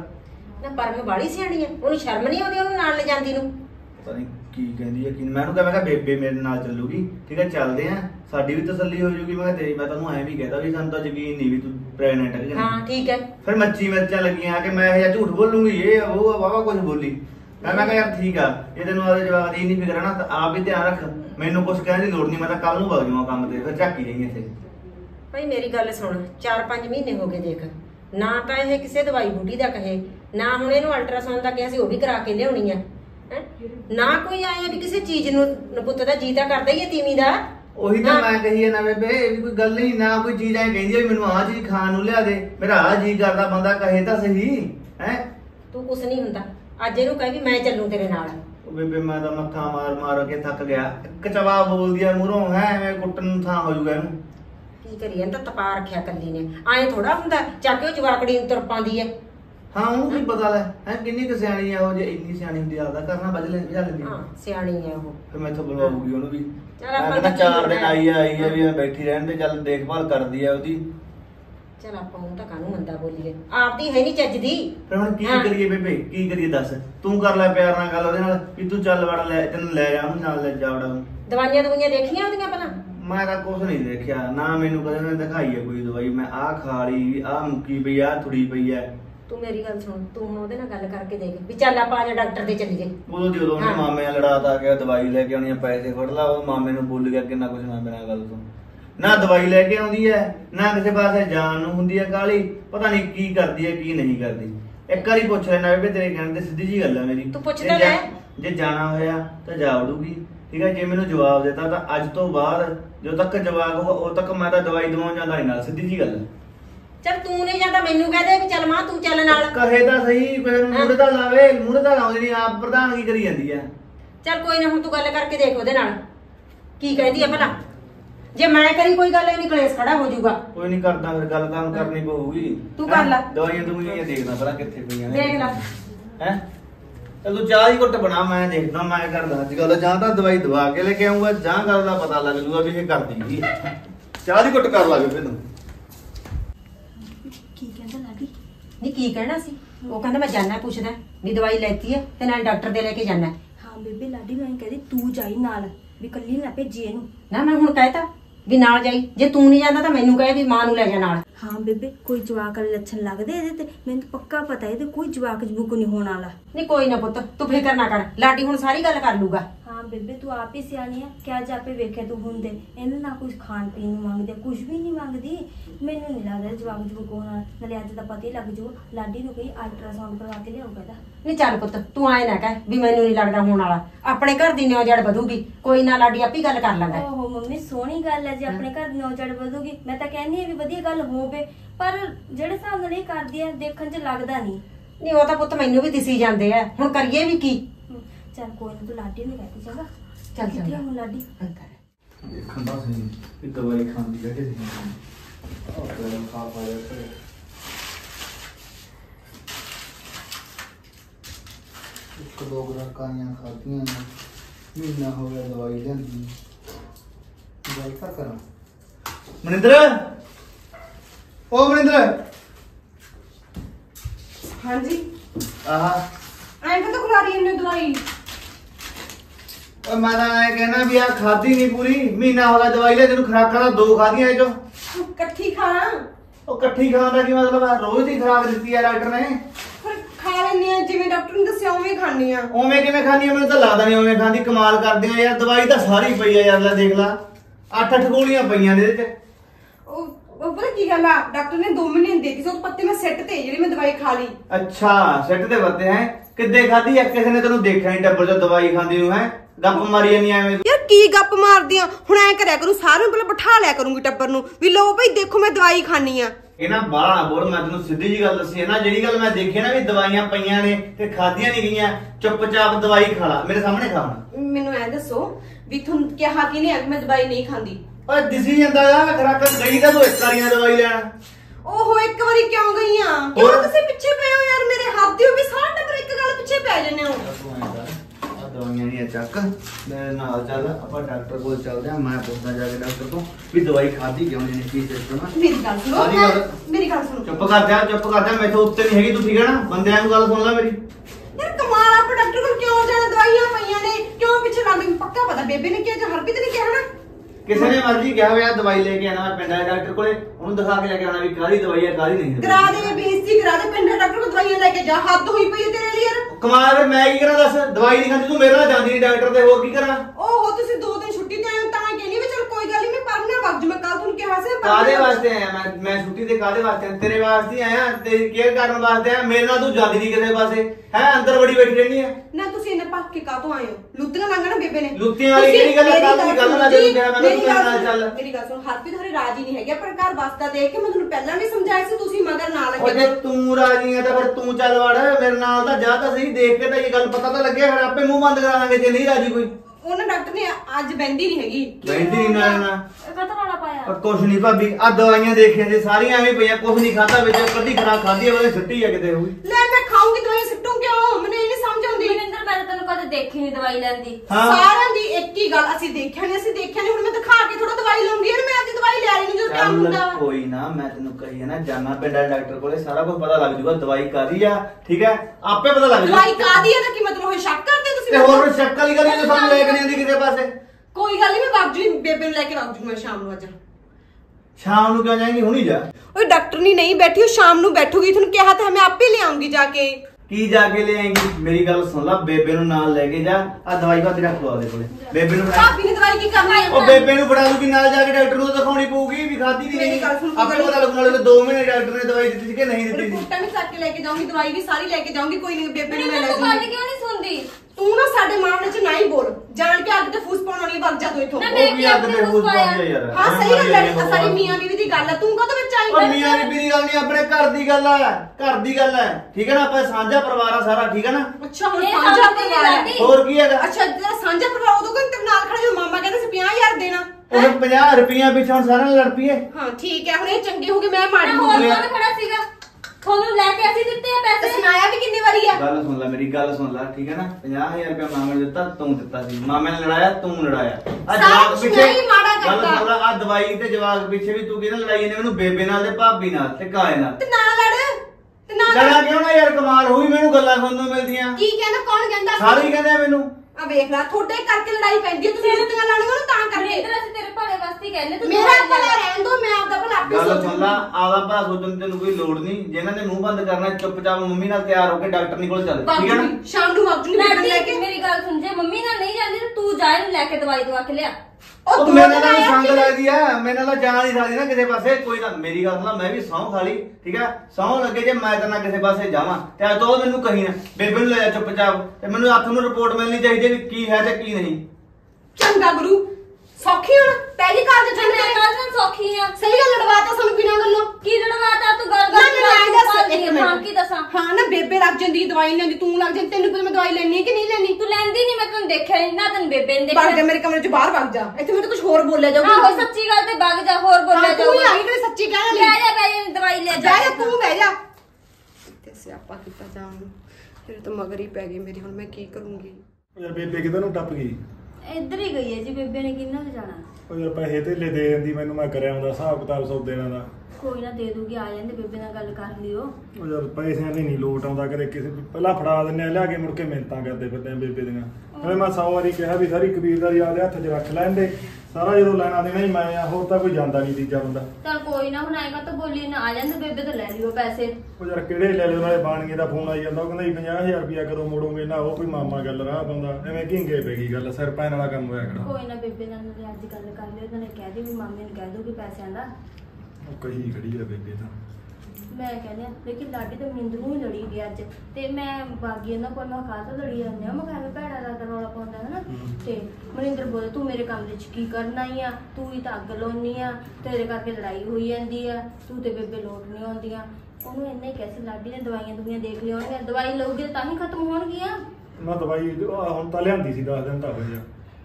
ਨਾ ਪਰਮ ਬਾੜੀ ਸਿਆਣੀ ਹੈ ਉਹਨੂੰ ਸ਼ਰਮ ਨਹੀਂ ਆਉਂਦੀ ਉਹਨੂੰ ਨਾਲ ਲੈ ਜਾਂਦੀ ਨੂੰ? ਪਤਾ ਨਹੀਂ ਕੀ ਕਹਿੰਦੀ ਹੈ ਕੀ ਮੈਂ ਉਹਨੂੰ ਕਿਹਾ ਮੈਂ ਕਿਹਾ ਬੇਬੇ ਮੇਰੇ ਨਾਲ ਚੱਲੂਗੀ। ਠੀਕ ਹੈ ਚੱਲਦੇ ਆ। ਸਾਡੀ ਵੀ ਤਸੱਲੀ ਹੋ ਜੂਗੀ। ਮੈਂ ਕਿਹਾ ਤੇਰੀ ਮੈਂ ਤੁਹਾਨੂੰ ਐਂ ਵੀ ਕਹਿਤਾ ਵੀ ਸਾਨੂੰ ਤਾਂ ਯਕੀਨ ਨਹੀਂ ਵੀ ਤੂੰ ਪ੍ਰੈਗਨੈਂਟ ਹੈ ਹਾਂ ਠੀਕ ਹੈ ਫਿਰ ਮੱਚੀ ਮਿਰਚਾਂ ਲੱਗੀਆਂ ਕਿ ਮੈਂ ਇਹ ਝੂਠ ਬੋਲੂੰਗੀ। ਇਹ ਆ, ਉਹ ਵਾਵਾ ਕੁਝ ਬੋਲੀ। ਮੈਂ ਮੈਂ ਕਿਹਾ ਯਾਰ ਠੀਕ ਆ। ਇਹ ਤੈਨੂੰ ਆਦੇ ਜਵਾਬ ਦੀ ਨਹੀਂ ਫਿਕਰ ਹੈ ਨਾ ਤਾਂ ਆਪ ਵੀ ਧਿਆਨ ਰੱਖ। ਮੈਨੂੰ ਕੁਝ ਕਹਿਣ ਦੀ ਲੋੜ ਨਹੀਂ ਮੈਂ ਤਾਂ ਕੱਲ ਨੂੰ ਵਗ ਜਾਵਾਂ ਕੰਮ ਤੇ। ਫਿਰ ਝਾਕੀ ਰਹੀ ਇੱਥੇ। ਭਾਈ ਮੇਰੀ ਗੱਲ ਸੁਣ। 4-5 ਮਹੀਨੇ ਹੋ ਗਏ ਦੇਖ। ਨਾ ਤਾਂ ਇਹ ਕਿਸੇ ਦਵਾਈ ਬੂਟੀ ਦਾ ਕਹੇ ਨਾ ਹੁਣ ਇਹਨੂੰ ਅਲਟਰਾਸਾਊਂਡ ਦਾ ਕਿਹਾ ਸੀ ਉਹ ਵੀ ਕਰਾ ਕੇ ਲਿਆਉਣੀ ਹੈ ਹੈਂ? ਨਾ ਕੋਈ ਆਇਆ ਵੀ ਕਿਸੇ ਚੀਜ਼ ਨੂੰ ਪੁੱਤ ਦਾ ਜੀ ਤਾਂ ਕਰਦਾ ਹੀ ਹੈ ਤੀਵੀਂ ਦਾ। ਉਹੀ ਤਾਂ। ਮੈਂ ਕਹੀ ਹੈ ਨਾ ਬੇਬੇ ਇਹ ਵੀ ਕੋਈ ਗੱਲ ਨਹੀਂ ਨਾ ਕੋਈ ਚੀਜ਼ ਐ ਕਹਿੰਦੀ ਵੀ ਮੈਨੂੰ ਆਹ ਚੀਜ਼ ਖਾਣ ਨੂੰ ਲਿਆ ਦੇ। ਮੇਰਾ ਆਹ ਜੀ ਕਰਦਾ ਬੰਦਾ ਕਹੇ ਤਾਂ ਸਹੀ ਹੈ? ਤੂੰ ਕੁਛ ਨਹੀਂ ਹੁੰਦਾ। ਅੱਜ ਇਹਨੂੰ ਕਹਿ ਵੀ ਮੈਂ ਚੱਲੂ ਤੇਰੇ ਨਾਲ। ਉਹ ਬੇਬੇ ਮੈਂ ਤਾਂ ਮੱਥਾ ਮਾਰ ਮਾਰ ਕੇ ਥੱਕ ਗਿਆ। ਇੱਕ ਚਵਾ ਬੋਲਦੀ ਆ ਮੂਹਰੋਂ ਹੈ ਐਵੇਂ ਕੁੱਟਣ ਨੂੰ ਥਾਂ ਹੋ ਜਾਊਗਾ ਇਹਨੂੰ। ਕੀ ਕਰੀਏ ਤਾਂ ਤਪਾ ਰੱਖਿਆ ਕੱਲੀ ਨੇ। ਐਂ ਥੋੜਾ ਹੁੰਦਾ ਚੱਕ ਕੇ ਉਹ ਜਵਾਕੜੀ ਨੂੰ ਤੁਰ ਪਾਉਂਦੀ ਹੈ ਹਾਂ ਉਹਨੂੰ ਕੀ ਪਤਾ ਲੈ? ਹੈ ਕਿੰਨੀ ਕੁ ਸਿਆਣੀ ਆ ਉਹ ਜੇ ਇੰਨੀ ਸਿਆਣੀ ਹੁੰਦੀ ਆਦਾ ਕਰਨਾ ਬਜ ਲੈ ਜਾ ਲੈਂਦੀ ਹਾਂ ਸਿਆਣੀ ਹੈ ਉਹ। ਫਿਰ ਮੈਥੋਂ ਬੁਲਾਉਗੀ ਉਹਨੂੰ ਵੀ। ਚੱਲ ਮੈਂ ਆਪਾਂ ਕਹਿੰਦਾ ਤਾਂ ਚਾਰ ਦਿਨ ਆਈ ਆ ਆਈ ਆ ਵੀ ਬੈਠੀ ਰਹਿਣ ਦੇ ਚੱਲ ਦੇਖਭਾਲ ਕਰਦੀ ਆ ਉਹਦੀ। ਚਲ ਆਪਾਂ ਉਹ ਤਾਂ ਕਾਹਨੂੰ ਮੰਦਾ ਬੋਲੀਏ? ਆਪਦੀ ਹੈ ਨਹੀਂ ਚੱਜਦੀ ਫਿਰ ਹੁਣ ਕੀ ਹਾਂ। ਕਰੀਏ ਬੇਬੇ? ਕੀ ਕਰੀਏ ਦੱਸ? ਤੂੰ ਕਰ ਲੈ ਪਿਆਰ ਨਾਲ ਗੱਲ ਉਹਦੇ ਨਾਲ ਵੀ ਤੂੰ ਚੱਲ ਵੜ ਲੈ ਤੈਨੂੰ ਲੈ ਜਾ ਉਹਨੂੰ ਨਾਲ ਲੈ ਜਾ ਵੜਾ। ਦਵਾਈਆਂ ਦਵਾਈਆਂ ਦੇਖੀਆਂ ਉਹਦੀਆਂ ਪਹਿਲਾਂ? ਮੈਂ ਤਾਂ ਕੁਝ ਨਹੀਂ ਦੇਖਿਆ ਨਾ ਮੈਨੂੰ ਕਦੇ ਨੇ ਦਿਖਾਈ ਹੈ ਕੋਈ ਦਵਾਈ। ਮੈਂ ਆਹ ਖਾ ਲਈ ਆਹ ਮੁੱਕੀ ਪਈ ਆਹ ਥੁੜੀ ਪਈ ਹੈ ਤੂੰ ਮੇਰੀ ਗੱਲ ਸੁਣ ਤੂੰ ਹੁਣ ਉਹਦੇ ਨਾਲ ਗੱਲ ਕਰਕੇ ਦੇਖ ਵੀ ਚੱਲ ਆਪਾਂ ਅੱਜ ਡਾਕਟਰ ਦੇ ਚੱਲੀਏ। ਉਦੋਂ ਜਦੋਂ ਉਹਨੇ ਹਾਂ। ਮਾਮੇ ਨਾਲ ਲੜਾਤਾ ਗਿਆ ਦਵਾਈ ਲੈ ਕੇ ਆਉਣੀ ਆ ਪੈਸੇ ਫੜ ਲਾ ਉਹ ਮਾਮੇ ਨੂੰ ਭੁੱਲ ਗਿਆ ਕਿੰਨਾ ਕੁਝ ਮੈਂ ਬਿਨਾਂ ਗੱਲ ਤੋਂ। ਨਾ ਦਵਾਈ ਲੈ ਕੇ ਆਉਂਦੀ ਹੈ ਨਾ ਕਿਸੇ ਪਾਸੇ ਜਾਣ ਨੂੰ ਹੁੰਦੀ ਹੈ ਕਾਲੀ ਪਤਾ ਨਹੀਂ ਕੀ ਕਰਦੀ ਹੈ ਕੀ ਨਹੀਂ ਕਰਦੀ। ਇੱਕ ਵਾਰੀ ਪੁੱਛ ਲੈਣਾ ਬੇਬੇ ਤੇਰੇ ਕਹਿਣ ਤੇ ਸਿੱਧੀ ਜੀ ਗੱਲ ਹੈ ਮੇਰੀ। ਤੂੰ ਪੁੱਛ ਜੇ ਤਾਂ ਜਾ- ਲੈ। ਜੇ ਜਾਣਾ ਹੋਇਆ ਤਾਂ ਜਾ ਵੜੂਗੀ ਠੀਕ ਹੈ ਜੇ ਮੈਨੂੰ ਜਵਾਬ ਦਿੱਤਾ ਤਾਂ ਅੱਜ ਤੋਂ ਬਾਅਦ ਜਦੋਂ ਤੱਕ ਜਵਾਬ ਹੋਊਗਾ ਉਦੋਂ ਤੱਕ ਮੈਂ ਤਾਂ ਦਵਾਈ ਦਵਾਉਣ ਜਾਂਦਾ ਨਹੀਂ ਨਾਲ ਸਿੱਧੀ ਜੀ ਗੱਲ ਹੈ ਚੱਲ ਤੂੰ ਨਹੀਂ ਜਾਂਦਾ ਮੈਨੂੰ ਕਹਿ ਦੇ ਵੀ ਚੱਲ ਮਾਂ ਤੂੰ ਚੱਲ ਨਾਲ। ਕਹੇ ਤਾਂ ਸਹੀ ਫਿਰ ਮੂਹਰੇ ਤਾਂ ਲਾਵੇ ਮੂਹਰੇ ਤਾਂ ਲਾਉਂਦੀ ਨਹੀਂ ਆਪ ਪ੍ਰਧਾਨਗੀ ਕਰੀ ਜਾਂਦੀ ਆ। ਚੱਲ ਕੋਈ ਨਾ ਹੁਣ ਤੂੰ ਗੱਲ ਕਰਕੇ ਦੇਖ ਉਹਦੇ ਨਾਲ ਕੀ ਕਹਿੰਦੀ ਆ ਭਲਾ। ਜੇ ਮੈਂ ਕਰੀ ਕੋਈ ਗੱਲ ਇਹ ਕਲੇਸ਼ ਖੜਾ ਹੋ ਜਾਊਗਾ। ਕੋਈ ਨਹੀਂ ਕਰਦਾ ਫਿਰ ਗੱਲ ਤਾਂ ਕਰਨੀ ਪਊਗੀ। ਤੂੰ ਕਰ ਲੈ। ਹੈਂ? ਦਵਾਈਆਂ ਦਵਾਈਆਂ ਦੇਖਦਾ ਪਹਿਲਾਂ ਕਿੱਥੇ ਪਈਆਂ ਨੇ। ਦੇਖ ਲੈ। ਹੈ? ਤੂੰ ਚਾਹ ਦੀ ਘੁੱਟ ਬਣਾ ਮੈਂ ਦੇਖਦਾ ਮੈਂ ਕਰਦਾ ਅੱਜ ਕੱਲ ਜਾਂ ਤਾਂ ਦਵਾਈ ਦਵਾ ਕੇ ਲੈ ਕੇ ਆਉਂਗਾ ਜਾਂ ਗੱਲ ਦਾ ਪਤਾ ਲੱਗ ਜੂਗਾ ਵੀ ਇਹ ਕਰਦੀ ਚਾਹ ਦੀ ਘੁੱਟ ਕਰ ਲਾਗੇ ਫਿਰ ਤੂੰ ਕੀ ਕਹਿੰਦਾ ਲਾਡੀ ਨਹੀਂ ਕੀ ਕਹਿਣਾ ਸੀ? ਉਹ ਕਹਿੰਦਾ ਮੈਂ ਜਾਣਾ ਪੁੱਛਦਾ ਵੀ ਦਵਾਈ ਲੈਤੀ ਹੈ ਤੇ ਨਾਲ ਡਾਕਟਰ ਦੇ ਲੈ ਕੇ ਜਾਣਾ। ਹਾਂ ਬੇਬੇ ਲਾਡੀ ਮੈਂ ਕਹਿੰਦੀ ਤੂੰ ਜਾਈ ਨਾਲ ਵੀ ਕੱਲੀ ਨਾ ਭੇਜੀ ਇਹਨੂੰ। ਨਾ ਮੈਂ ਹੁਣ ਕਹਿਤਾ ਵੀ ਨਾਲ ਜਾਈ। ਜੇ ਤੂੰ ਨਹੀਂ ਜਾਂਦਾ ਤਾਂ ਮੈਨੂੰ ਕਹੇ ਵੀ ਮਾਂ ਨੂੰ ਲੈ ਜਾ ਨਾਲ। ਹਾਂ ਬੇਬੇ ਕੋਈ ਜਵਾਕ ਵਾਲੇ ਲੱਛਣ ਲੱਗਦੇ ਇਹਦੇ ਤੇ? ਮੈਨੂੰ ਪੱਕਾ ਪਤਾ ਇਹਦੇ ਕੋਈ ਜਵਾਕ ਜਬੂਕ ਨਹੀਂ ਹੋਣ ਵਾਲਾ। ਨਹੀਂ ਕੋਈ ਨਾ ਪੁੱਤ ਤੂੰ ਫਿਕਰ ਨਾ ਕਰ। ਲਾਡੀ ਹੁਣ ਸਾਰੀ ਗੱਲ ਕਰ ਲੂਗਾ। ਹਾਂ ਬੇਬੇ ਤੂੰ ਆਪ ਹੀ ਸਿਆਣੀ ਆ। ਕਿਆ ਜਾਪੇ ਵੇਖਿਆ ਤੂੰ ਹੁੰਦੇ ਇਹਨੇ ਨਾ ਕੁਝ ਖਾਣ ਪੀਣ ਨੂੰ ਮੰਗਦੇ ਕੁਝ ਵੀ ਨਹੀਂ ਮੰਗਦੀ। ਮੈਨੂੰ ਨਹੀਂ ਲੱਗਦਾ ਜਵਾਕ ਜਬੂਕ ਹੋਣ ਵਾਲਾ। ਨਾਲੇ ਅੱਜ ਦਾ ਪਤਾ ਹੀ ਲੱਗ ਜੂ ਲਾਡੀ ਨੂੰ ਕਹੀ ਅਲਟਰਾਸਾਊਂਡ ਕਰਵਾ ਕੇ ਲਿਆਊਗਾ ਇਹਦਾ। ਨਹੀਂ ਚੱਲ ਪੁੱਤ ਤੂੰ ਆਏ ਨਾ ਕਹਿ ਵੀ ਮੈਨੂੰ ਨਹੀਂ ਲੱਗਦਾ ਹੋਣ ਵਾਲਾ। ਆਪਣੇ ਘਰ ਦੀ ਨਿਉ ਜੜ ਵਧੂਗੀ। ਕੋਈ ਨਾ ਲਾਡੀ ਆਪੀ ਗੱਲ ਕਰ ਲਾਂਗਾ ਓਹੋ ਮੰਮੀ ਸੋਹਣੀ ਗੱਲ ਹੈ ਜੇ ਆਪਣੇ ਘਰ ਦੀ ਨੌਜੜ ਵਧੂਗੀ। ਮੈਂ ਤਾਂ ਕਹਿੰਦੀ ਆ ਵੀ ਵਧੀਆ ਗੱਲ ਹੋਵੇ ਪਰ ਜਿਹੜੇ ਹਿਸਾਬ ਨਾਲ ਇਹ ਕਰਦੀ ਆ ਦੇਖਣ 'ਚ ਲੱਗਦਾ ਨਹੀਂ। ਨਹੀਂ ਉਹ ਤਾਂ ਪੁੱਤ ਮੈਨੂੰ ਵੀ ਦਿਸੀ ਜਾਂਦੇ ਆ। ਹੁਣ ਕਰੀਏ ਵੀ ਕੀ? ਚੱਲ ਕੋਈ ਨਾ ਤੂੰ ਲਾਡੀ ਨੂੰ ਕਹਿ ਚੰਗਾ। ਚੱਲ ਕਿੱਥੇ ਆ ਹੁਣ ਲਾਡੀ? ਦੇਖਣ ਦਾ ਸਹੀ ਕਿ ਦਵਾਈ ਖਾਂਦੀ ਬੈਠੇ ਸੀ। ਆਹ ਤੇਰਾ ਖਾ ਪਾਇਆ ਤੇ ਇੱਕ ਦੋ ਗਰਾਕਾਂ ਖਾਧੀਆਂ ਨੇ। ਮਹੀਨਾ ਹੋ ਗਿਆ ਦਵਾਈ ਲੈਂਦੀ ਨੂੰ। ਗੱਲ ਤਾਂ ਕਰਾਂ। ਮਨਿੰਦਰ! ਓ ਮਨਿੰਦਰ ਹਾਂਜੀ। ਆਹਾ। ਐਂ ਕਦੋਂ ਖਿਲਾ ਰਹੀ ਇਹਨੇ ਦਵਾਈ? ਓ ਮੈਂ ਤਾਂ ਐ ਕਹਿਣਾ ਵੀ ਆ ਖਾਦੀ ਨਹੀਂ ਪੂਰੀ ਮਹੀਨਾ ਹੋ ਗਿਆ ਦਵਾਈ ਲੈ ਤੈਨੂੰ ਖਰਾਕਾਂ ਦਾ ਦੋ ਖਾਦੀਆਂ ਇਹ ਚੋਂ। ਇਕੱਠੀ ਖਾਣਾ ਉਹ ਇਕੱਠੀ ਖਾਣ ਦਾ ਕੀ ਮਤਲਬ ਹੈ ਰੋਜ਼ ਦੀ ਖਰਾਕ ਦਿੱਤੀ ਆ ਡਾਕਟਰ ਨੇ। ਫਿਰ ਖਾ ਲੈਣੀ ਆ ਜਿਵੇਂ ਡਾਕਟਰ ਨੇ ਦੱਸਿਆ ਉਵੇਂ ਖਾਣੀ ਆ। ਉਵੇਂ ਕਿਵੇਂ ਖਾਣੀ ਆ? ਮੈਨੂੰ ਤਾਂ ਲੱਗਦਾ ਨਹੀਂ ਉਵੇਂ ਖਾਂਦੀ ਕਮਾਲ ਕਰਦੇ ਆ ਯਾਰ ਦਵਾਈ ਤਾਂ ਸਾਰੀ ਪਈ ਆ ਯਾਰ ਲੈ ਦੇਖ ਲਾ। ਅੱਠ ਅੱਠ ਗੋਲੀਆਂ ਪਈਆਂ ਨੇ ਇਹਦੇ ਚ। ਉਹ ਉਹ ਪਤਾ ਕੀ ਗੱਲ ਆ? ਡਾਕਟਰ ਨੇ 2 ਮਹੀਨੇ ਦਿੱਤੀ ਸੀ ਉਹ ਪੱਤੇ ਮੈਂ ਸੈੱਟ ਤੇ ਜਿਹੜੀ ਮੈਂ ਦਵਾਈ ਖਾ ਲਈ। ਅੱਛਾ ਸਿੱਟ ਦੇ ਬੱਤੇ ਹੈ? ਕਿੱਦੇ ਖਾਦੀ ਆ? ਕਿਸੇ ਨੇ ਤੈਨੂੰ ਦੇਖਿਆ ਨਹੀਂ ਟੱਬਰ ਚ ਦਵਾਈ ਖਾਂਦੀ ਨੂੰ ਹੈ? ਗੱਪ ਮਾਰੀ ਜਾਂਦੀ ਐਵੇਂ। ਯਾਰ ਕੀ ਗੱਪ ਮਾਰਦੀ ਆ ਹੁਣ ਐ ਕਰਿਆ ਕਰੂੰ ਸਾਰਿਆਂ ਨੂੰ ਪਹਿਲਾਂ ਬਿਠਾ ਲਿਆ ਕਰੂੰਗੀ ਟੱਬਰ ਨੂੰ ਵੀ ਲਓ ਭਾਈ ਦੇਖੋ ਮੈਂ ਦਵਾਈ ਖਾਣੀ ਆ। ਇਹ ਨਾ ਬਾਹਲਾ ਨਾ ਬੋਲ ਮੈਂ ਤੈਨੂੰ ਸਿੱਧੀ ਜੀ ਗੱਲ ਦੱਸੀ ਹੈ ਨਾ ਜਿਹੜੀ ਗੱਲ ਮੈਂ ਦੇਖੀ ਨਾ ਵੀ ਦਵਾਈਆਂ ਪਈਆਂ ਨੇ ਤੇ ਖਾਦੀਆਂ ਨਹੀਂ ਗਈਆਂ ਚੁੱਪਚਾਪ ਦਵਾਈ ਖਾ ਲਾ ਮੇਰੇ ਸਾਹਮਣੇ ਖਾ ਹੁਣ ਮੈਨੂੰ ਐ ਦੱਸੋ ਵੀ ਤੁਹਾਨੂੰ ਕਿਹਾ ਕਿ ਨਹੀਂ ਮੈਂ ਦਵਾਈ ਨਹੀਂ ਖਾਂਦੀ? ਓਏ ਦਿਸੀ ਜਾਂਦਾ ਆ ਖਰਾਕ ਗਈ ਤਾਂ ਤੂੰ ਇੱਕ ਵਾਰੀਆਂ ਦਵਾਈ ਲੈਣ। ਓਹੋ ਇੱਕ ਵਾਰੀ ਕਿਉਂ ਗਈ ਆ ਕਿਉਂ ਹੋਰ? ਤੁਸੀਂ ਪਿੱਛੇ ਪਏ ਹੋ ਯਾਰ ਮੇਰੇ ਹੱਥ ਦਿਓ ਵੀ ਸਾਰਾ ਟੱਬਰ ਇੱਕ ਗੱਲ ਪਿੱਛੇ ਪੈ ਜੰਨੇ ਹੋ। ਆ ਦਵਾਈਆਂ ਨਹੀਂ ਆ ਚੱਕ। ਮੇਰੇ ਨਾਲ ਚੱਲ ਆਪਾਂ ਡਾਕਟਰ ਕੋਲ ਚੱਲਦੇ ਆ ਮੈਂ ਪੁੱਛਦਾ ਜਾ ਕੇ ਡਾਕਟਰ ਤੋਂ ਵੀ ਦਵਾਈ ਖਾਦੀ ਕਿਉਂ ਨਹੀਂ ਕੀ ਸਿਸਟਮ ਆ? ਮੇਰੀ ਗੱਲ ਸੁਣੋ ਸਾਰੀ ਗੱਲ- ਮੇਰੀ ਗੱਲ ਸੁਣੋ। ਚੁੱਪ ਕਰ ਜਾ ਚੁੱਪ ਕਰ ਜਾ ਮੈਥੋਂ ਉੱਤੇ ਨਹੀਂ ਹੈਗੀ ਤੂੰ ਠੀਕ ਹੈ ਨਾ? ਬੰਦਿਆਂ ਨੂੰ ਗੱਲ ਸੁਣ ਲੈ ਮੇਰੀ। ਯਾਰ ਕਮਾਲ ਆ ਡਾਕਟਰ ਕੋਲ ਕਿਉਂ ਜਾਣਾ? ਦਵਾਈਆਂ ਪਈਆਂ ਨੇ ਕਿਉਂ ਪਿੱਛੇ ਲੱਗਦੇ ਪੱਕਾ ਪਤਾ ਬੇਬੇ ਨੇ ਕਿਹਾ ਜਾਂ ਹਰਪ੍ਰੀਤ ਨੇ ਕਿਹਾ ਨਾ? ਕਿਸੇ ਨੇ ਮਰਜ਼ੀ ਕਿਹਾ ਹੋਇਆ ਦਵਾਈ ਲੈ ਕੇ ਆਣਾ ਪਿੰਡ ਵਾਲੇ ਡਾਕਟਰ ਕੋਲੇ ਉਹਨੂੰ ਦਿਖਾ ਕੇ ਲੈ ਕੇ ਆਉਣਾ ਵੀ ਕਾਹਦੀ ਦਵਾਈ ਹੈ ਕਾਹਦੀ ਨਹੀਂ ਕਰਾ ਦੇ ਬੇਇੱਜ਼ਤੀ ਕਰਾ ਦੇ ਪਿੰਡ ਦੇ ਡਾਕਟਰ ਕੋਲ ਦਵਾਈਆਂ ਲੈ ਕੇ ਜਾ ਹੱਦ ਹੋਈ ਪਈ ਹੈ ਤੇਰੇ ਲਈ ਯਾਰ। ਕਮਾਲ ਫਿਰ ਮੈਂ ਕੀ ਕਰਾਂ ਦੱਸ ਦਵਾਈ ਨਹੀਂ ਖਾਂਦੀ ਤੂੰ ਮੇਰੇ ਨਾਲ ਜਾਂਦੀ ਨਹੀਂ ਡਾਕਟਰ ਤੇ ਹੋਰ ਕੀ ਕਰਾਂ? ਓਹੋ ਤੁਸੀਂ ਦੋ ਦਿਨ ਛੁੱਟੀ ਤੇ ਆਏ ਹੋ ਤਾਂ ਕਹਿੰਦੀ ਵੀ ਚਲ ਕੋਈ ਗੱਲ ਨਹੀਂ ਮੈਂ ਪਰਨਾ ਵਗ ਜੂ ਮੈਂ ਕੱਲ ਤੁਹਾਨੂੰ ਕਿਹਾ ਸੀ ਮੈਂ ਪਰਨਾ ਕਾਦੇ। ਵਾਸਤੇ ਆਇਆ ਮੈਂ ਮੈਂ ਛੁੱਟੀ ਤੇ ਕਾਦੇ ਵਾਸਤੇ ਆਇਆ? ਤੇਰੇ ਵਾਸਤੇ ਆਇਆ ਤੇਰੀ ਕੇਅਰ ਕਰਨ ਵਾਸਤੇ ਆਇਆ ਮੇਰੇ ਨਾਲ ਤੂੰ ਜਾਂਦੀ ਨਹੀਂ ਕਿਸੇ ਪਾਸੇ ਹੈ ਅੰਦਰ ਬੜੀ ਬੈਠੀ ਰਹਿੰਦੀ ਹੈ ਨਾ ਤੁਸੀਂ ਇਹਨੇ ਭੱਕ ਕੇ ਕਾਹਤੋਂ ਆਏ ਹੋ ਲੁੱਤੀਆਂ ਲੰਘਣਾ ਬੇਬੇ ਨੇ ਲੁੱਤੀਆਂ ਵਾਲੀ ਤੁਸੀਂ- ਕਿਹੜੀ ਗੱਲ ਹੈ? ਮੇਰੀ ਗੱਲ ਸੁਣੋ ਮੈਂ ਜੀ, ਕਿਹਾ, ਮੈਂ ਮੇਰੀ ਗੱਲ ਨਾਲ ਸੁਣੋ, ਚੱਲ। ਮੇਰੀ ਗੱਲ ਸੁਣ ਹਰਪ੍ਰੀਤ ਹਰੇ ਰਾਜੀ ਨਹੀਂ ਹੈਗੇ ਪਰ ਘਰ ਵਾਸਤਾ ਦੇਖ ਕੇ ਮੈਂ ਤੁਹਾਨੂੰ ਪਹਿਲਾਂ ਵੀ ਸਮਝਾਇਆ ਸੀ ਤੁਸੀਂ ਮਗਰ ਨਾ ਉਹ ਲੱਗੇ ਜੇ ਤੂੰ ਰਾਜੀ ਹੈ ਤਾਂ ਫਿਰ ਤੂੰ ਚੱਲ ਵੜ ਮੇਰੇ ਨਾਲ ਤਾਂ ਜਾ ਤਾਂ ਸਹੀ ਦੇਖ ਕੇ ਤਾਂ ਇਹ ਗੱਲ ਪਤਾ ਤਾਂ ਲੱਗਿਆ ਫਿਰ ਆਪੇ ਮੂੰਹ ਬੰਦ ਕਰਾ ਲਾਂਗੇ ਜੇ ਨਹੀਂ ਰਾਜੀ ਕੋਈ ਉਹਨਾਂ ਡਾਕਟਰ ਨੇ ਅੱਜ ਬੈੰਦੀ ਨਹੀਂ ਹੈਗੀ। ਬੈਠੀ ਨਹੀਂ ਨਾਲ ਨਾ। ਇਹ ਕਦੋਂ ਰੌਲਾ ਪਾਇਆ? ਪਰ ਕੁਛ ਨਹੀਂ ਭਾਬੀ ਆ ਦਵਾਈਆਂ ਦੇਖੀਆਂ ਤੇ ਸਾਰੀਆਂ ਐਵੇਂ ਪਈਆਂ ਕੁਛ ਨਹੀਂ ਖਾਦਾ ਵਿੱਚ ਕੱਢੀ ਖਰਾਕ ਖਾਦੀ ਉਹਦੇ ਛੁੱਟੀ ਆ ਕਿਤੇ ਹੋਈ ਲੈ ਮੈਂ ਖਾਉਂਗੀ ਦਵਾਈ ਸਿੱਟੂ ਕਿਉਂ ਮੈਨੂੰ ਇਹ ਨਹੀਂ ਸਮਝ ਆਉਂਦੀ ਮਨਿੰਦਰ ਮੈਂ ਤਾਂ ਤੈਨੂੰ ਕਦੇ ਦੇਖੀ ਨਹੀਂ ਦਵਾਈ ਲੈਂਦੀ। ਹਾਂ। ਸਾਰਿਆਂ ਦੀ ਇੱਕ ਹੀ ਗੱਲ ਅਸੀਂ ਦੇਖਿਆ ਨਹੀਂ ਅਸੀਂ ਦੇਖਿਆ ਨਹੀਂ ਹੁਣ ਮੈਂ ਦਿਖਾ ਕੇ ਥੋੜਾ ਦਵਾਈ ਲਵਾਂਗੀ ਯਾਰ ਮੈਂ ਅੱਜ ਦਵਾਈ ਲੈ ਰਹੀ ਨਹੀਂ ਜਦੋਂ ਕੰਮ ਹੁੰਦਾ ਵਾ। ਕੋਈ ਨਾ ਮੈਂ ਤੈਨੂੰ ਕਹੀ ਹੈ ਨਾ ਜਾਨਾ ਪਿੰਡਾ ਡਾਕਟਰ ਕੋਲੇ ਸਾਰਾ ਕੁਝ ਪਤਾ ਲੱਗ ਜੂਗਾ ਦਵਾਈ ਕਾਦੀ ਆ ਠੀਕ ਹੈ? ਆਪੇ ਪਤਾ ਲੱਗ ਦਵਾਈ ਜੂਗਾ। ਕਾਦੀ ਹੈ ਤਾਂ ਕੀ ਮਤਲਬ ਹੋਇਆ ਸ਼ੱਕ ਕਰਦੇ ਤੁਸੀਂ ਤੇ ਹੋਰ ਸ਼ੱਕ ਵਾਲੀ ਗੱਲ ਨਹੀਂ ਸਾਨੂੰ ਲੈ ਕੇ ਨਹੀਂ ਆਉਂਦੀ ਕਿਸੇ ਪਾਸੇ? ਕੋਈ ਗੱਲ ਨਹੀਂ ਮੈਂ ਵਗ ਜੂ ਬੇਬੇ ਨੂੰ ਲੈ ਕੇ ਵਗ ਜੂ ਮੈਂ ਸ਼ਾਮ ਨੂੰ ਅੱਜ। ਸ਼ਾਮ ਨੂੰ ਕਿਉਂ ਜਾਏਂਗੀ? ਹੁਣੀ ਜਾ। ਓਏ ਡਾਕਟਰਨੀ ਨਹੀਂ ਬੈਠੀ ਉਹ ਸ਼ਾਮ ਨੂੰ ਬੈਠੂਗੀ ਤੁਹਾਨੂੰ ਕਿਹਾ ਤਾਂ ਮੈਂ ਆਪੇ ਲੈ ਆਉਂਗੀ ਜਾ ਕੇ। ਕੀ ਜਾ ਕੇ ਲੈ ਆਏਂਗੀ ਮੇਰੀ ਗੱਲ ਸੁਣ ਲੈ ਬੇਬੇ ਨੂੰ ਨਾਲ ਲੈ ਕੇ ਜਾ। ਆ ਦਵਾਈ ਭਾਤੀ ਰੱਖ ਲਵਾ ਦੇ ਕੋਲੇ। ਬੇਬੇ ਨੂੰ ਫੜਾ। ਭਾਬੀ ਨੇ ਦਵਾਈ ਕੀ ਕਰਨੀ ਹੈ? ਉਹ ਬੇਬੇ ਨੂੰ ਫੜਾ ਦੂਗੀ ਨਾਲ ਜਾ ਕੇ ਡਾਕਟਰ ਨੂੰ ਦਿਖਾਉਣੀ ਪਊਗੀ ਵੀ ਖਾਦੀ ਦੀ ਮੇਰੀ ਨਹੀਂ। ਗੱਲ ਸੁਣ, ਪਤਾ ਲੱਗਣ ਵਾਲੇ ਤਾਂ 2 ਮਹੀਨੇ ਡਾਕਟਰ ਨੇ ਦਵਾਈ ਦਿੱਤੀ ਸੀ ਕਿ ਨਹੀਂ ਦਿੱਤੀ ਸੀ। ਰਿਪੋਰਟਾਂ ਵੀ ਚੱਕ ਕੇ ਲੈ ਕੇ ਜਾਊਂਗੀ ਦਵਾਈ ਵੀ ਸਾਰੀ ਲੈ ਕੇ ਜਾਊਂਗੀ ਕੋਈ ਨਹੀਂ ਬੇਬੇ ਨੂੰ ਮੈਂ ਲੈ ਤੂੰ ਗੱਲ ਜਾਊਂਗੀ ਕਿਉਂ ਨਹੀਂ ਸੁਣਦੀ। ਤੂੰ ਨਾ ਸਾਡੇ ਮਾਮਲੇ 'ਚ ਨਾ ਹੀ ਬੋਲ। ਜਾਣ ਕੇ ਅੱਗ ਤੇ ਫੂਸ ਪਾਉਣ ਵਾਲੀ ਵਗ ਜਾ ਤੂੰ ਇੱਥੋਂ। ਨਾ, ਉਹ ਵੀ ਅੱਗ ਆਪਣੇ ਤੇ ਫੂਸ ਪਾਇਆ। ਪਾਉਂਦੀ ਆ ਯਾਰ। ਹਾਂ ਸਹੀ ਗੱਲ ਹੈ ਭਗਵਾਨ। ਸਾਡੀ ਮੀਆਂ ਬੀਵੀ ਦੀ ਗੱਲ ਹੈ ਤੂੰ ਕਦੋਂ ਵਿੱਚ ਆਈ ਉਹ ਮੀਆਂ ਬੀਬੀ ਦੀ ਗੱਲ ਨਹੀਂ ਆਪਣੇ ਘਰ ਦੀ ਗੱਲ ਹੈ ਘਰ ਦੀ ਗੱਲ ਹੈ ਠੀਕ ਹੈ ਨਾ ਆਪਾਂ ਸਾਂਝਾ ਪਰਿਵਾਰ ਆ ਸਾਰਾ ਠੀਕ ਹੈ ਨਾ? ਅੱਛਾ ਹੁਣ ਇਹ ਸਾਂਝਾ ਪਰਿਵਾਰ ਹੈ ਲੱਗਦੀ। ਹੋਰ ਕੀ ਹੈਗਾ? ਅੱਛਾ ਜਿਹੜਾ ਸਾਂਝਾ ਪਰਿਵਾਰ ਉਦੋਂ ਕੋਈ ਤੇਰੇ ਨਾਲ ਖੜਾ ਜਦੋਂ ਮਾਮਾ ਕਹਿੰਦਾ ਸੀ 50000 ਦੇਣਾ ਉਹ 50 ਰੁਪਈਆ ਪਿੱਛੇ ਹੁਣ ਸਾਰਿਆਂ ਨਾਲ ਲੜ ਪਈਏ। ਹਾਂ ਠੀਕ ਹੈ ਹੁਣ ਇਹ ਚੰਗੇ ਹੋ ਗਏ ਮੈਂ ਮਾੜੀ ਹੋ ਹੋਰ ਗਈ ਕੌਣ ਖੜਾ ਸੀਗਾ? ਤੁਹਾਨੂੰ ਲੈ ਕੇ ਅਸੀਂ ਦਿੱਤੇ ਆ ਪੈਸੇ। ਸੁਣਾਇਆ ਵੀ ਕਿੰਨੀ ਵਾਰੀ ਹੈ ਗੱਲ ਸੁਣ ਲੈ ਮੇਰੀ ਗੱਲ ਸੁਣ ਲੈ ਠੀਕ ਹੈ ਨਾ? 50000 ਰੁਪਇਆ ਮਾਮੇ ਨੇ ਦਿੱਤਾ ਤੂੰ ਦਿੱਤਾ ਸੀ। ਮਾਮੇ ਨੇ ਲੜਾਇਆ ਤੂੰ ਲੜਾਇਆ। ਆ ਸਾਰਾ ਕੁਛ ਪਿੱਛੇ ਮੈਂ ਹੀ ਮਾੜਾ ਗੱਲ ਕਰਤਾ। ਸੁਣ ਲੈ ਆ ਦਵਾਈ ਤੇ ਜਵਾਕ ਪਿੱਛੇ ਵੀ ਤੂੰ ਕਿਹਨਾਂ ਲੜਾਈ ਨੇ? ਉਹਨੂੰ ਬੇਬੇ ਨਾਲ ਤੇ ਭਾਬੀ ਨਾਲ ਤੇ ਕਾਏ ਨਾਲ। ਤੇ ਨਾ ਲੜ ਤੇ ਨਾ ਲੜ ਲੜਾ। ਕਿਉਂ ਨਾ ਯਾਰ ਕਮਾਲ ਹੋਈ ਮੈਨੂੰ ਗੱਲਾਂ ਸੁਣਨ ਨੂੰ ਮਿਲਦੀਆਂ। ਕੀ ਕਹਿੰਦਾ ਕੌਣ ਕਹਿੰਦਾ? ਸਾਰੇ ਹੀ ਕਹਿੰਦੇ ਆ ਮੈਨੂੰ। ਆ ਵੇਖ ਲੈ ਤੁਹਾਡੇ ਕਰਕੇ ਲੜਾਈ ਪੈਂਦੀ ਹੈ ਤੁਸੀਂ ਜੁੱਤੀਆਂ ਲਾਣੀਆਂ ਨੂੰ ਤਾਂ ਕਰਕੇ। ਮਨਿੰਦਰ ਅਸੀਂ ਤੇਰੇ ਭਲੇ ਵਾਸਤੇ ਕਹਿੰਦੇ ਤੂੰ ਮੇਰਾ ਭਲਾ। ਰਹਿਣ ਦੋ ਮੈਂ ਆਪਦਾ ਭਲਾ ਆਪੇ ਗੱਲ ਸੁਣ ਲੈ ਆਪਦਾ ਸੋਚਣ ਦੀ ਤੈਨੂੰ ਕੋਈ ਲੋੜ ਨਹੀਂ। ਜਿਹਨਾਂ ਨੇ ਮੂੰਹ ਬੰਦ ਕਰਨਾ ਚੁੱਪਚਾਪ ਮੰਮੀ ਨਾਲ ਤਿਆਰ ਹੋ ਕੇ ਡਾਕਟਰ ਨਿਕਲ ਚੱਲ ਠੀਕ ਹੈ ਨਾ? ਸ਼ਾਮ ਨੂੰ ਬਾਜੂਗੀ ਮੈਂ ਲੈ ਕੇ। ਮੇਰੀ ਗੱਲ ਸੁਣ ਜੇ ਮੰਮੀ ਨਾਲ ਨਹੀਂ ਜਾਂਦੀ ਤੇ ਤੂੰ ਜਾ ਇਹਨੂੰ ਲੈ ਕੇ ਦਵਾਈ ਦਵਾ ਕੇ ਲਿਆ। ਉਹ ਦੋ ਮੇਰੇ ਨਾਲ ਸੰਗ ਲੱਗਦੀ ਆ ਮੇਰੇ ਨਾਲ ਜਾਣ ਨਹੀਂ ਸਕਦੀ ਨਾ ਕਿਸੇ ਪਾਸੇ ਕੋਈ ਨਾ ਮੇਰੀ ਗੱਲ ਸੁਣ ਮੈਂ ਵੀ ਸਹੁੰ ਖਾ ਲਈ ਠੀਕ ਹੈ ਸਹੁੰ ਲੱਗੇ ਜੇ ਮੈਂ ਤਾਂ ਨਾ ਕਿਸੇ ਪਾਸੇ ਜਾਵਾਂ ਤੇ ਅੱਜ ਤੋਂ ਮੈਨੂੰ ਕਹੀ ਨਾ ਬੇਬੇ ਨੂੰ ਲੈ ਜਾ ਚੁੱਪਚਾਪ ਤੇ ਮੈਨੂੰ ਹੱਥ ਨੂੰ ਰਿਪੋਰਟ ਮਿਲਣੀ ਚਾਹੀਦੀ ਵੀ ਕੀ ਹੈ ਤੇ ਕੀ ਨਹੀਂ। ਚੰਗਾ ਗੁਰੂ ਸੌਖੀ ਹੁਣ ਪਹਿਲੀ ਕਾਰ ਦੇ ਮੈਂ ਠੰਡੇ ਕਾਹਦੇ ਨਾਲ ਸੌਖੀ ਆ। ਸਹੀ ਗੱਲ ਲੜਵਾਤਾ ਸਾਨੂੰ ਬਿਨਾਂ ਗੱਲੋਂ? ਕੀ ਲੜਵਾਤਾ ਤੂੰ ਗੱਲ ਨਾ ਕਰ ਨਾ ਨਾ ਦੱਸ ਇੱਕ ਹਾਂ ਮਿੰਟ ਕੀ ਦੱਸਾਂ ਹਾਂ ਨਾ ਬੇਬੇ ਲੱਗ ਜਾਂਦੀ ਹੈ ਦਵਾਈ ਲੈਂਦੀ ਤੂੰ ਲੱਗ ਜਾਂਦੀ ਤੈਨੂੰ ਪਤਾ ਮੈਂ ਦਵਾਈ ਲੈਣੀ ਹੈ ਕਿ ਨਹੀਂ ਲੈਣੀ ਤੂੰ ਲੈਂਦੀ ਨਹੀਂ ਮੈਂ ਤੈਨੂੰ ਦੇਖਿਆ ਨੀ, ਨਾ ਤੈਨੂੰ ਬੇਬੇ ਨੇ ਵਗ ਜਾ ਦੇਖਿਆ ਮੇਰੇ ਕਮਰੇ ਚ ਬਾਹਰ ਵਗ ਜਾ। ਇੱਥੇ ਮੈਨੂੰ ਕੁਝ ਹੋਰ ਬੋਲਿਆ ਆਹੋ ਜਾਊਗਾ ਸੱਚੀ ਗੱਲ ਤੇ ਵਗ ਜਾ ਹੋਰ ਬੋਲਿਆ ਹਾਂ, ਤੂੰ ਹੀ ਜਾਊਗਾ। ਆਈ ਕਿ ਸੱਚੀ ਕਹਿਣ ਲੈ ਲਈ ਜਾ ਬੈ ਜਾ ਦਵਾਈ ਲੈ ਜਾ। ਬਹਿ ਜਾ ਤੂੰ ਬਹਿ ਜਾ। ਤੇ ਸਿਆਪਾ ਕੀਤਾ ਜਾਣ ਨੂੰ। ਫਿਰ ਤਾਂ ਮਗਰ ਹੀ ਪੈ ਗਈ ਮੇਰੀ ਹੁਣ ਮੈਂ ਕੀ ਕਰੂੰਗੀ? ਯਾਰ ਬੇਬੇ ਕਿਧਰ ਨੂੰ ਟੱਪ ਗਈ? ਇੱਧਰ ਹੀ ਗਈ ਹੈ ਜੀ ਬੇਬੇ ਨੇ ਕਿੰਨਾ ਕੁ ਜਾਣਾ? ਉਹ ਯਾਰ ਪੈਸੇ ਧੇਲੇ ਦੇ ਦਿੰਦੀ ਮੈਨੂੰ ਮੈਂ ਕਰਿਆ ਹੁੰਦਾ ਹਿਸਾਬ ਕਿਤਾਬ ਸੌਦੇ ਨਾਲ ਦਾ। ਕੋਈ ਨਾ ਦੇ ਦੂਗੀ ਆ ਜਾਂਦੇ ਬੇਬੇ ਨਾਲ ਗੱਲ ਕਰ ਲਿਓ। ਉਹ ਯਾਰ ਪੈਸਿਆਂ ਦੀ ਨਹੀਂ ਲੋਟ ਆਉਂਦਾ ਕਦੇ ਕਿਸੇ ਪਹਿਲਾਂ ਫੜਾ ਦਿੰਨੇ ਆ ਲਿਆ ਕੇ ਮੁੜ ਕੇ ਮਿੰਤਾਂ ਕਰਦੇ ਫਿਰਦੇ ਆ ਬੇਬੇ ਦੀਆਂ। ਹਲੇ ਮੈਂ 100 ਵਾਰੀ ਕਿਹਾ ਵੀ ਸਾਰੀ ਕਬੀਲਦਾਰੀ ਆਪਦੇ ਹੱਥ 'ਚ ਰੱਖ ਲੈਂਦੇ ਸਾਰਾ ਜਦੋਂ ਲੈਣਾ ਦੇਣਾ ਹੀ ਮੈਂ ਆ ਹੋਰ ਤਾਂ ਕੋਈ ਜਾਂਦਾ ਨਹੀਂ ਤੀਜਾ ਬੰਦਾ। ਚਲ ਕੋਈ ਨਾ ਹੁਣ ਆਏਗਾ ਤਾਂ ਬੋਲੀ ਨਾ ਆ ਜਾਂਦੇ ਬੇਬੇ ਤੋਂ ਲੈ ਲਿਓ ਪੈਸੇ। ਉਹ ਯਾਰ ਕਿਹੜੇ ਲੈ ਲਿਓ ਨਾਲੇ ਬਾਣਗੇ ਦਾ ਫੋਨ ਆਈ ਜਾਂਦਾ ਉਹ ਕਹਿੰਦਾ ਜੀ 50000 ਰੁਪਇਆ ਕਦੋਂ ਮੋੜੋਗੇ ਨਾ ਉਹ ਕੋਈ ਮਾਮਾ ਗੱਲ ਰਾਹ ਪਾਉਂਦਾ। ਐਵੇਂ ਘਿੰਗੇ ਪੈ ਗਈ ਗੱਲ ਸਿਰ ਪੈਣ ਵਾਲਾ ਕੰਮ ਹੋਇਆ ਖੜਾ। ਕੋਈ ਨਾ ਬੇਬੇ ਨਾਲ ਨਾਲੇ ਅੱਜ ਗੱਲ ਕਰ ਲਿਓ ਨਾਲੇ ਕਹਿ ਦਿਓ ਵੀ ਮਾਮੇ ਨੂੰ ਕਹਿ ਦੋਗੇ ਪੈਸਿਆਂ ਦਾ। ਉਹ ਕਹੀ ਖੜੀ ਆ ਬੇਬੇ ਤਾਂ। ਮੈਂ ਕਹਿੰਦੀ ਆ ਲੇਕਿਨ ਲਾਡੀ ਤੇ ਮਨਿੰਦਰ ਨੂੰ ਹੀ ਲੜੀ ਗਈ ਅੱਜ। ਤੇ ਮੈਂ ਬਾਗੀ ਉਹਨਾਂ ਕੋਲ ਮੈਂ ਖਾਸਾ ਲੜੀ ਜਾਂਦੇ ਆ ਮੈਂ ਕਹਿੰਦਾ ਭੈੜਾ ਦਾ ਰੌਲਾ ਪਾਉਂਦਾ ਹੈ ਨਾ। ਤੇ ਮਨਿੰਦਰ ਬੋਲੇ ਤੂੰ ਮੇਰੇ ਕਮਰੇ 'ਚ ਕੀ ਕਰਨਾ ਹੀ ਆ? ਤੂੰ ਹੀ ਤਾਂ ਅੱਗ ਲਾਉਣੀ ਆ ਤੇਰੇ ਕਰਕੇ ਲੜਾਈ ਹੋਈ ਜਾਂਦੀ ਆ ਤੂੰ ਤੇ ਬੇਬੇ ਲੋਟ ਨਹੀਂ ਆਉਂਦੀਆਂ। ਉਹਨੂੰ ਇੰਨੇ ਕਿਹਾ ਸੀ ਲਾਡੀ ਨੇ ਦਵਾਈਆਂ ਦੁਨੀਆਂ ਦੇਖ ਲਿਆਉਣਗੀਆਂ ਦਵਾਈ ਲਊਗੀ ਤਾਂ ਹੀ ਖਤਮ ਹੋਣਗੀਆਂ? ਨਾ ਦਵਾਈ ਆਹ ਹੁਣ ਤਾਂ ਲਿਆਂਦੀ ਸੀ 10 ਦਿਨ ਤਾਂ ਹੋਏ ਆ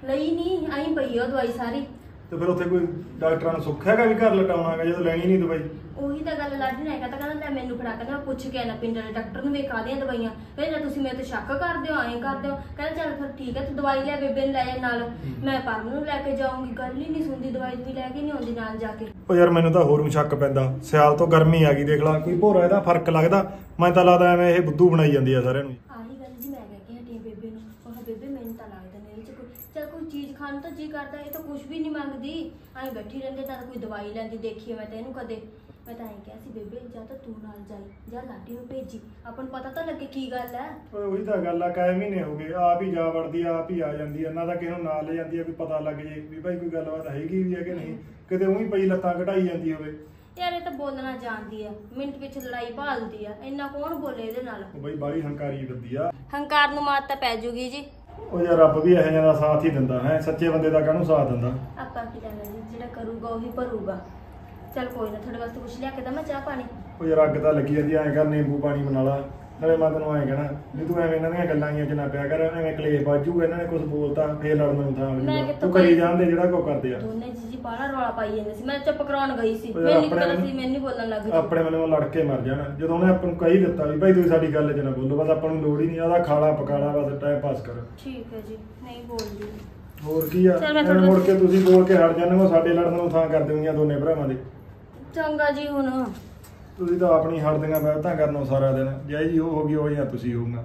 ਲਈ ਨਹੀਂ ਆਈ ਪਈ ਆ ਉਹ ਦਵਾਈ ਸਾਰੀ। ਤੇ ਫਿਰ ਉੱਥੇ ਕੋਈ ਡਾਕਟਰਾਂ ਨੂੰ ਸੁੱਖ ਹੈਗਾ ਵੀ ਘਰ ਲਟਾਉਣਾਗਾ ਜਦੋਂ ਲੈਣੀ ਨਹੀਂ ਦਵਾਈ? ਉਹੀ ਤਾਂ ਗੱਲ ਲਾਡੀ ਨੇ ਕਹਿੰਦਾ ਕਹਿੰਦਾ ਲੈ ਮੈਨੂੰ ਫੜਾ ਕੇ ਨਾ ਮੈਂ ਪੁੱਛ ਕੇ ਆਣਾ ਪਿੰਡ ਵਾਲੇ ਡਾਕਟਰ ਨੂੰ ਵੇਖਾ ਦਿਆਂ ਦਵਾਈਆਂ? ਕਹਿੰਦਾ ਤੁਸੀਂ ਮੇਰੇ ਤੇ ਸ਼ੱਕ ਕਰਦੇ ਹੋ ਐਂ ਕਰਦੇ ਹੋ ਕਹਿੰਦਾ ਚੱਲ ਫਿਰ ਠੀਕ ਹੈ ਤੂੰ ਦਵਾਈ ਲੈ ਬੇਬੇ ਨੂੰ ਲੈ ਜਾ ਨਾਲ। ਮੈਂ ਪਰਮ ਨੂੰ ਲੈ ਕੇ ਜਾਊਂਗੀ ਗੱਲ ਹੀ ਨਹੀਂ ਸੁਣਦੀ ਦਵਾਈ ਵੀ ਲੈ ਕੇ ਨਹੀਂ ਆਉਂਦੀ ਨਾਲ ਜਾ ਕੇ। ਉਹ ਯਾਰ ਮੈਨੂੰ ਤਾਂ ਹੋਰ ਵੀ ਸ਼ੱਕ ਪੈਂਦਾ ਸਿਆਲ ਤੋਂ ਗਰਮੀ ਆ ਗਈ ਦੇਖ ਲਾ ਕੋਈ ਭੋਰਾ ਇਹਦਾ ਫ਼ਰਕ ਲੱਗਦਾ ਮੈਂ ਤਾਂ ਲੱਗਦਾ ਐਵੇਂ ਇਹ ਬੁੱਧੂ ਬਣਾਈ ਜਾਂਦੀ ਆ ਸਾਰਿਆਂ ਨੂੰ ਆਹੀ ਗੱਲ ਜੀ ਮੈਂ ਕਹਿ ਕੇ ਹਟੀ ਹਾਂ ਬੇਬੇ ਨੂੰ ਉਹ ਕਿਹਾ, ਬੇਬੇ ਮੈਨੂੰ ਤਾਂ ਲੱਗਦਾ ਨਹੀਂ ਇਹਦੇ ਚ ਕੋਈ ਚੱਲ ਕੋਈ ਚੀਜ਼ ਖਾਣ ਨੂੰ ਤਾਂ ਜੀ ਕਰਦਾ ਇਹ ਤਾਂ ਕੁਝ ਵੀ ਨਹੀਂ ਮੰਗਦੀ। ਐਂ ਬੈਠੀ ਰਹਿੰਦੇ ਤਾਂ ਕੋਈ ਦਵਾਈ ਲੈਂਦੀ ਦੇਖੀ ਮੈਂ ਤਾਂ ਇਹਨੂੰ ਕਦੇ ਮੈਂ ਤਾਂ ਐਂ ਕਿਹਾ ਸੀ ਬੇਬੇ ਜਾਂ ਤਾਂ ਤੂੰ ਨਾਲ ਜਾਈ ਜਾਂ ਲਾਡੀ ਨੂੰ ਭੇਜੀ। ਆਪਾਂ ਨੂੰ ਪਤਾ ਤਾਂ ਲੱਗੇ ਕੀ ਗੱਲ ਹੈ ਓਏ ਉਹੀ ਤਾਂ ਗੱਲ ਆ ਕਾਇ ਮਹੀਨੇ ਹੋ ਗਏ ਆਪ ਹੀ ਜਾ ਵੜਦੀ ਆ ਆਪ ਹੀ ਆ ਜਾਂਦੀ ਆ ਨਾ ਤਾਂ ਕਿਸੇ ਨੂੰ ਨਾਲ ਲੈ ਜਾਂਦੀ ਆ ਵੀ ਪਤਾ ਲੱਗ ਜੇ ਵੀ ਭਾਈ ਕੋਈ ਗੱਲਬਾਤ ਹੈਗੀ ਵੀ ਆ ਕਿ ਨਹੀਂ। ਕਿਤੇ ਉਹੀ ਪਈ ਲੱਤਾਂ ਘਟਾਈ ਜਾਂਦੀ ਹੋਵੇ ਯਾਰ ਇਹ ਤਾਂ ਬੋਲਣਾ ਜਾਣਦੀ ਆ ਮਿੰਟ ਪਿੱਛੇ ਲੜਾਈ ਭਾਲਦੀ ਆ ਇੰਨਾ ਕੌਣ ਬੋਲੇ ਇਹਦੇ ਨਾਲ? ਉਹ ਬਈ ਬਾੜੀ ਹੰਕਾਰੀ ਬੰਦੀ ਆ। ਹੰਕਾਰ ਨੂੰ ਮਾਤ ਤਾਂ ਪੈ ਜੂਗੀ ਜੀ। ਉਹ ਯਾਰ ਰੱਬ ਵੀ ਇਹੋ ਜਿਹਾ ਦਾ ਸਾਥ ਹੀ ਦਿੰਦਾ ਹੈ? ਸੱਚੇ ਬੰਦੇ ਦਾ ਕਾਹਨੂੰ ਸਾਥ ਦਿੰਦਾ? ਆਪਾਂ ਕੀ ਲੈਣਾ ਜੀ? ਜਿਹੜਾ ਕਰੂਗਾ ਉਹੀ ਭਰੂਗਾ। ਚੱਲ ਕੋਈ ਨਾ ਤੁਹਾਡੇ ਵਾਸਤੇ ਕੁਛ ਲਿਆ ਕੇ ਦਵਾਂ ਚਾਹ ਪਾਣੀ? ਉਹ ਯਾਰ ਅੱਗ ਤਾਂ ਲੱਗੀ ਜਾਂਦੀ ਐਂ ਕਰ ਨਿੰਬੂ ਪਾਣੀ ਬਣਾ ਲਾ। ਨਾਲੇ ਮੈਂ ਤੈਨੂੰ ਐਂ ਕਹਿਣਾ ਵੀ ਤੂੰ ਐਵੇਂ ਇਹਨਾਂ ਦੀਆਂ ਗੱਲਾਂ ਹੀ ਚ ਨਾ ਪਿਆ ਕਰ ਐਵੇਂ ਕਲੇਸ਼ ਬਾਜੂ ਇਹਨਾਂ ਨੇ ਕੁਝ ਬੋਲਤਾ ਫੇਰ ਲੜਨ ਨੂੰ ਥਾਂ ਮੈਂ ਮਿਲੂਗਾ। ਕਿੱਥੋਂ ਤੂੰ ਕਰੀ ਜਾਂਦੇ ਜਿਹੜਾ ਕੋ ਕਰਦੇ ਆ। ਦੋਨੇ ਜੀ ਜੀ ਬਾਹਲਾ ਰੌਲਾ ਪਾਈ ਜਾਂਦੇ ਸੀ ਮੈਂ ਚੁੱਪ ਕਰਾਉਣ ਗਈ ਸੀ। ਮੈਨੂੰ ਆਪਣੇ ਪਤਾ ਨੂੰ- ਸੀ ਮੈਨੂੰ ਬੋਲਣ ਲੱਗ ਗਈ ਆਪਣੇ ਵੱਲੋਂ ਲੜ ਕੇ ਮਰ ਜਾਣਾ। ਜਦੋਂ ਉਹਨੇ ਆਪਾਂ ਨੂੰ ਕਹੀ ਦਿੱਤਾ ਵੀ ਭਾਈ ਤੁਸੀਂ ਸਾਡੀ ਗੱਲ 'ਚ ਨਾ ਬੋਲੋ ਬਸ ਆਪਾਂ ਨੂੰ ਲੋੜ ਹੀ ਨਹੀਂ ਆਦਾ ਖਾਲਾ ਪਕਾਲਾ ਬਸ ਟਾਈਮ ਪਾਸ ਕਰ। ਠੀਕ ਹੈ ਜੀ ਨਹੀਂ ਬੋਲਦੀ। ਹੋਰ ਕੀ ਆ? ਚੱਲ ਮੈਂ ਐਵੇਂ ਮੁੜ ਕੇ ਤੁਸੀਂ ਬੋਲ ਕੇ ਹਟ ਜਾਂਦੇ ਹੋ ਸਾਡੇ ਲੜਨ ਨੂੰ ਥਾਂ ਕਰ ਦਿੰਦੀਆਂ ਦੋਨੇ ਭਰਾਵਾਂ ਦੇ। ਚੰਗਾ ਜੀ ਹੁਣ। ਤੁਸੀਂ ਤਾਂ ਆਪਣੀ ਹਟਦੀਆਂ ਬਹਿਤਾਂ ਕਰਨੋਂ ਸਾਰਾ ਦਿਨ, ਜੈ ਜੀ ਉਹ ਹੋ ਗਈ, ਉਹ ਜਾਂ ਤੁਸੀਂ ਹੋਊਗਾ।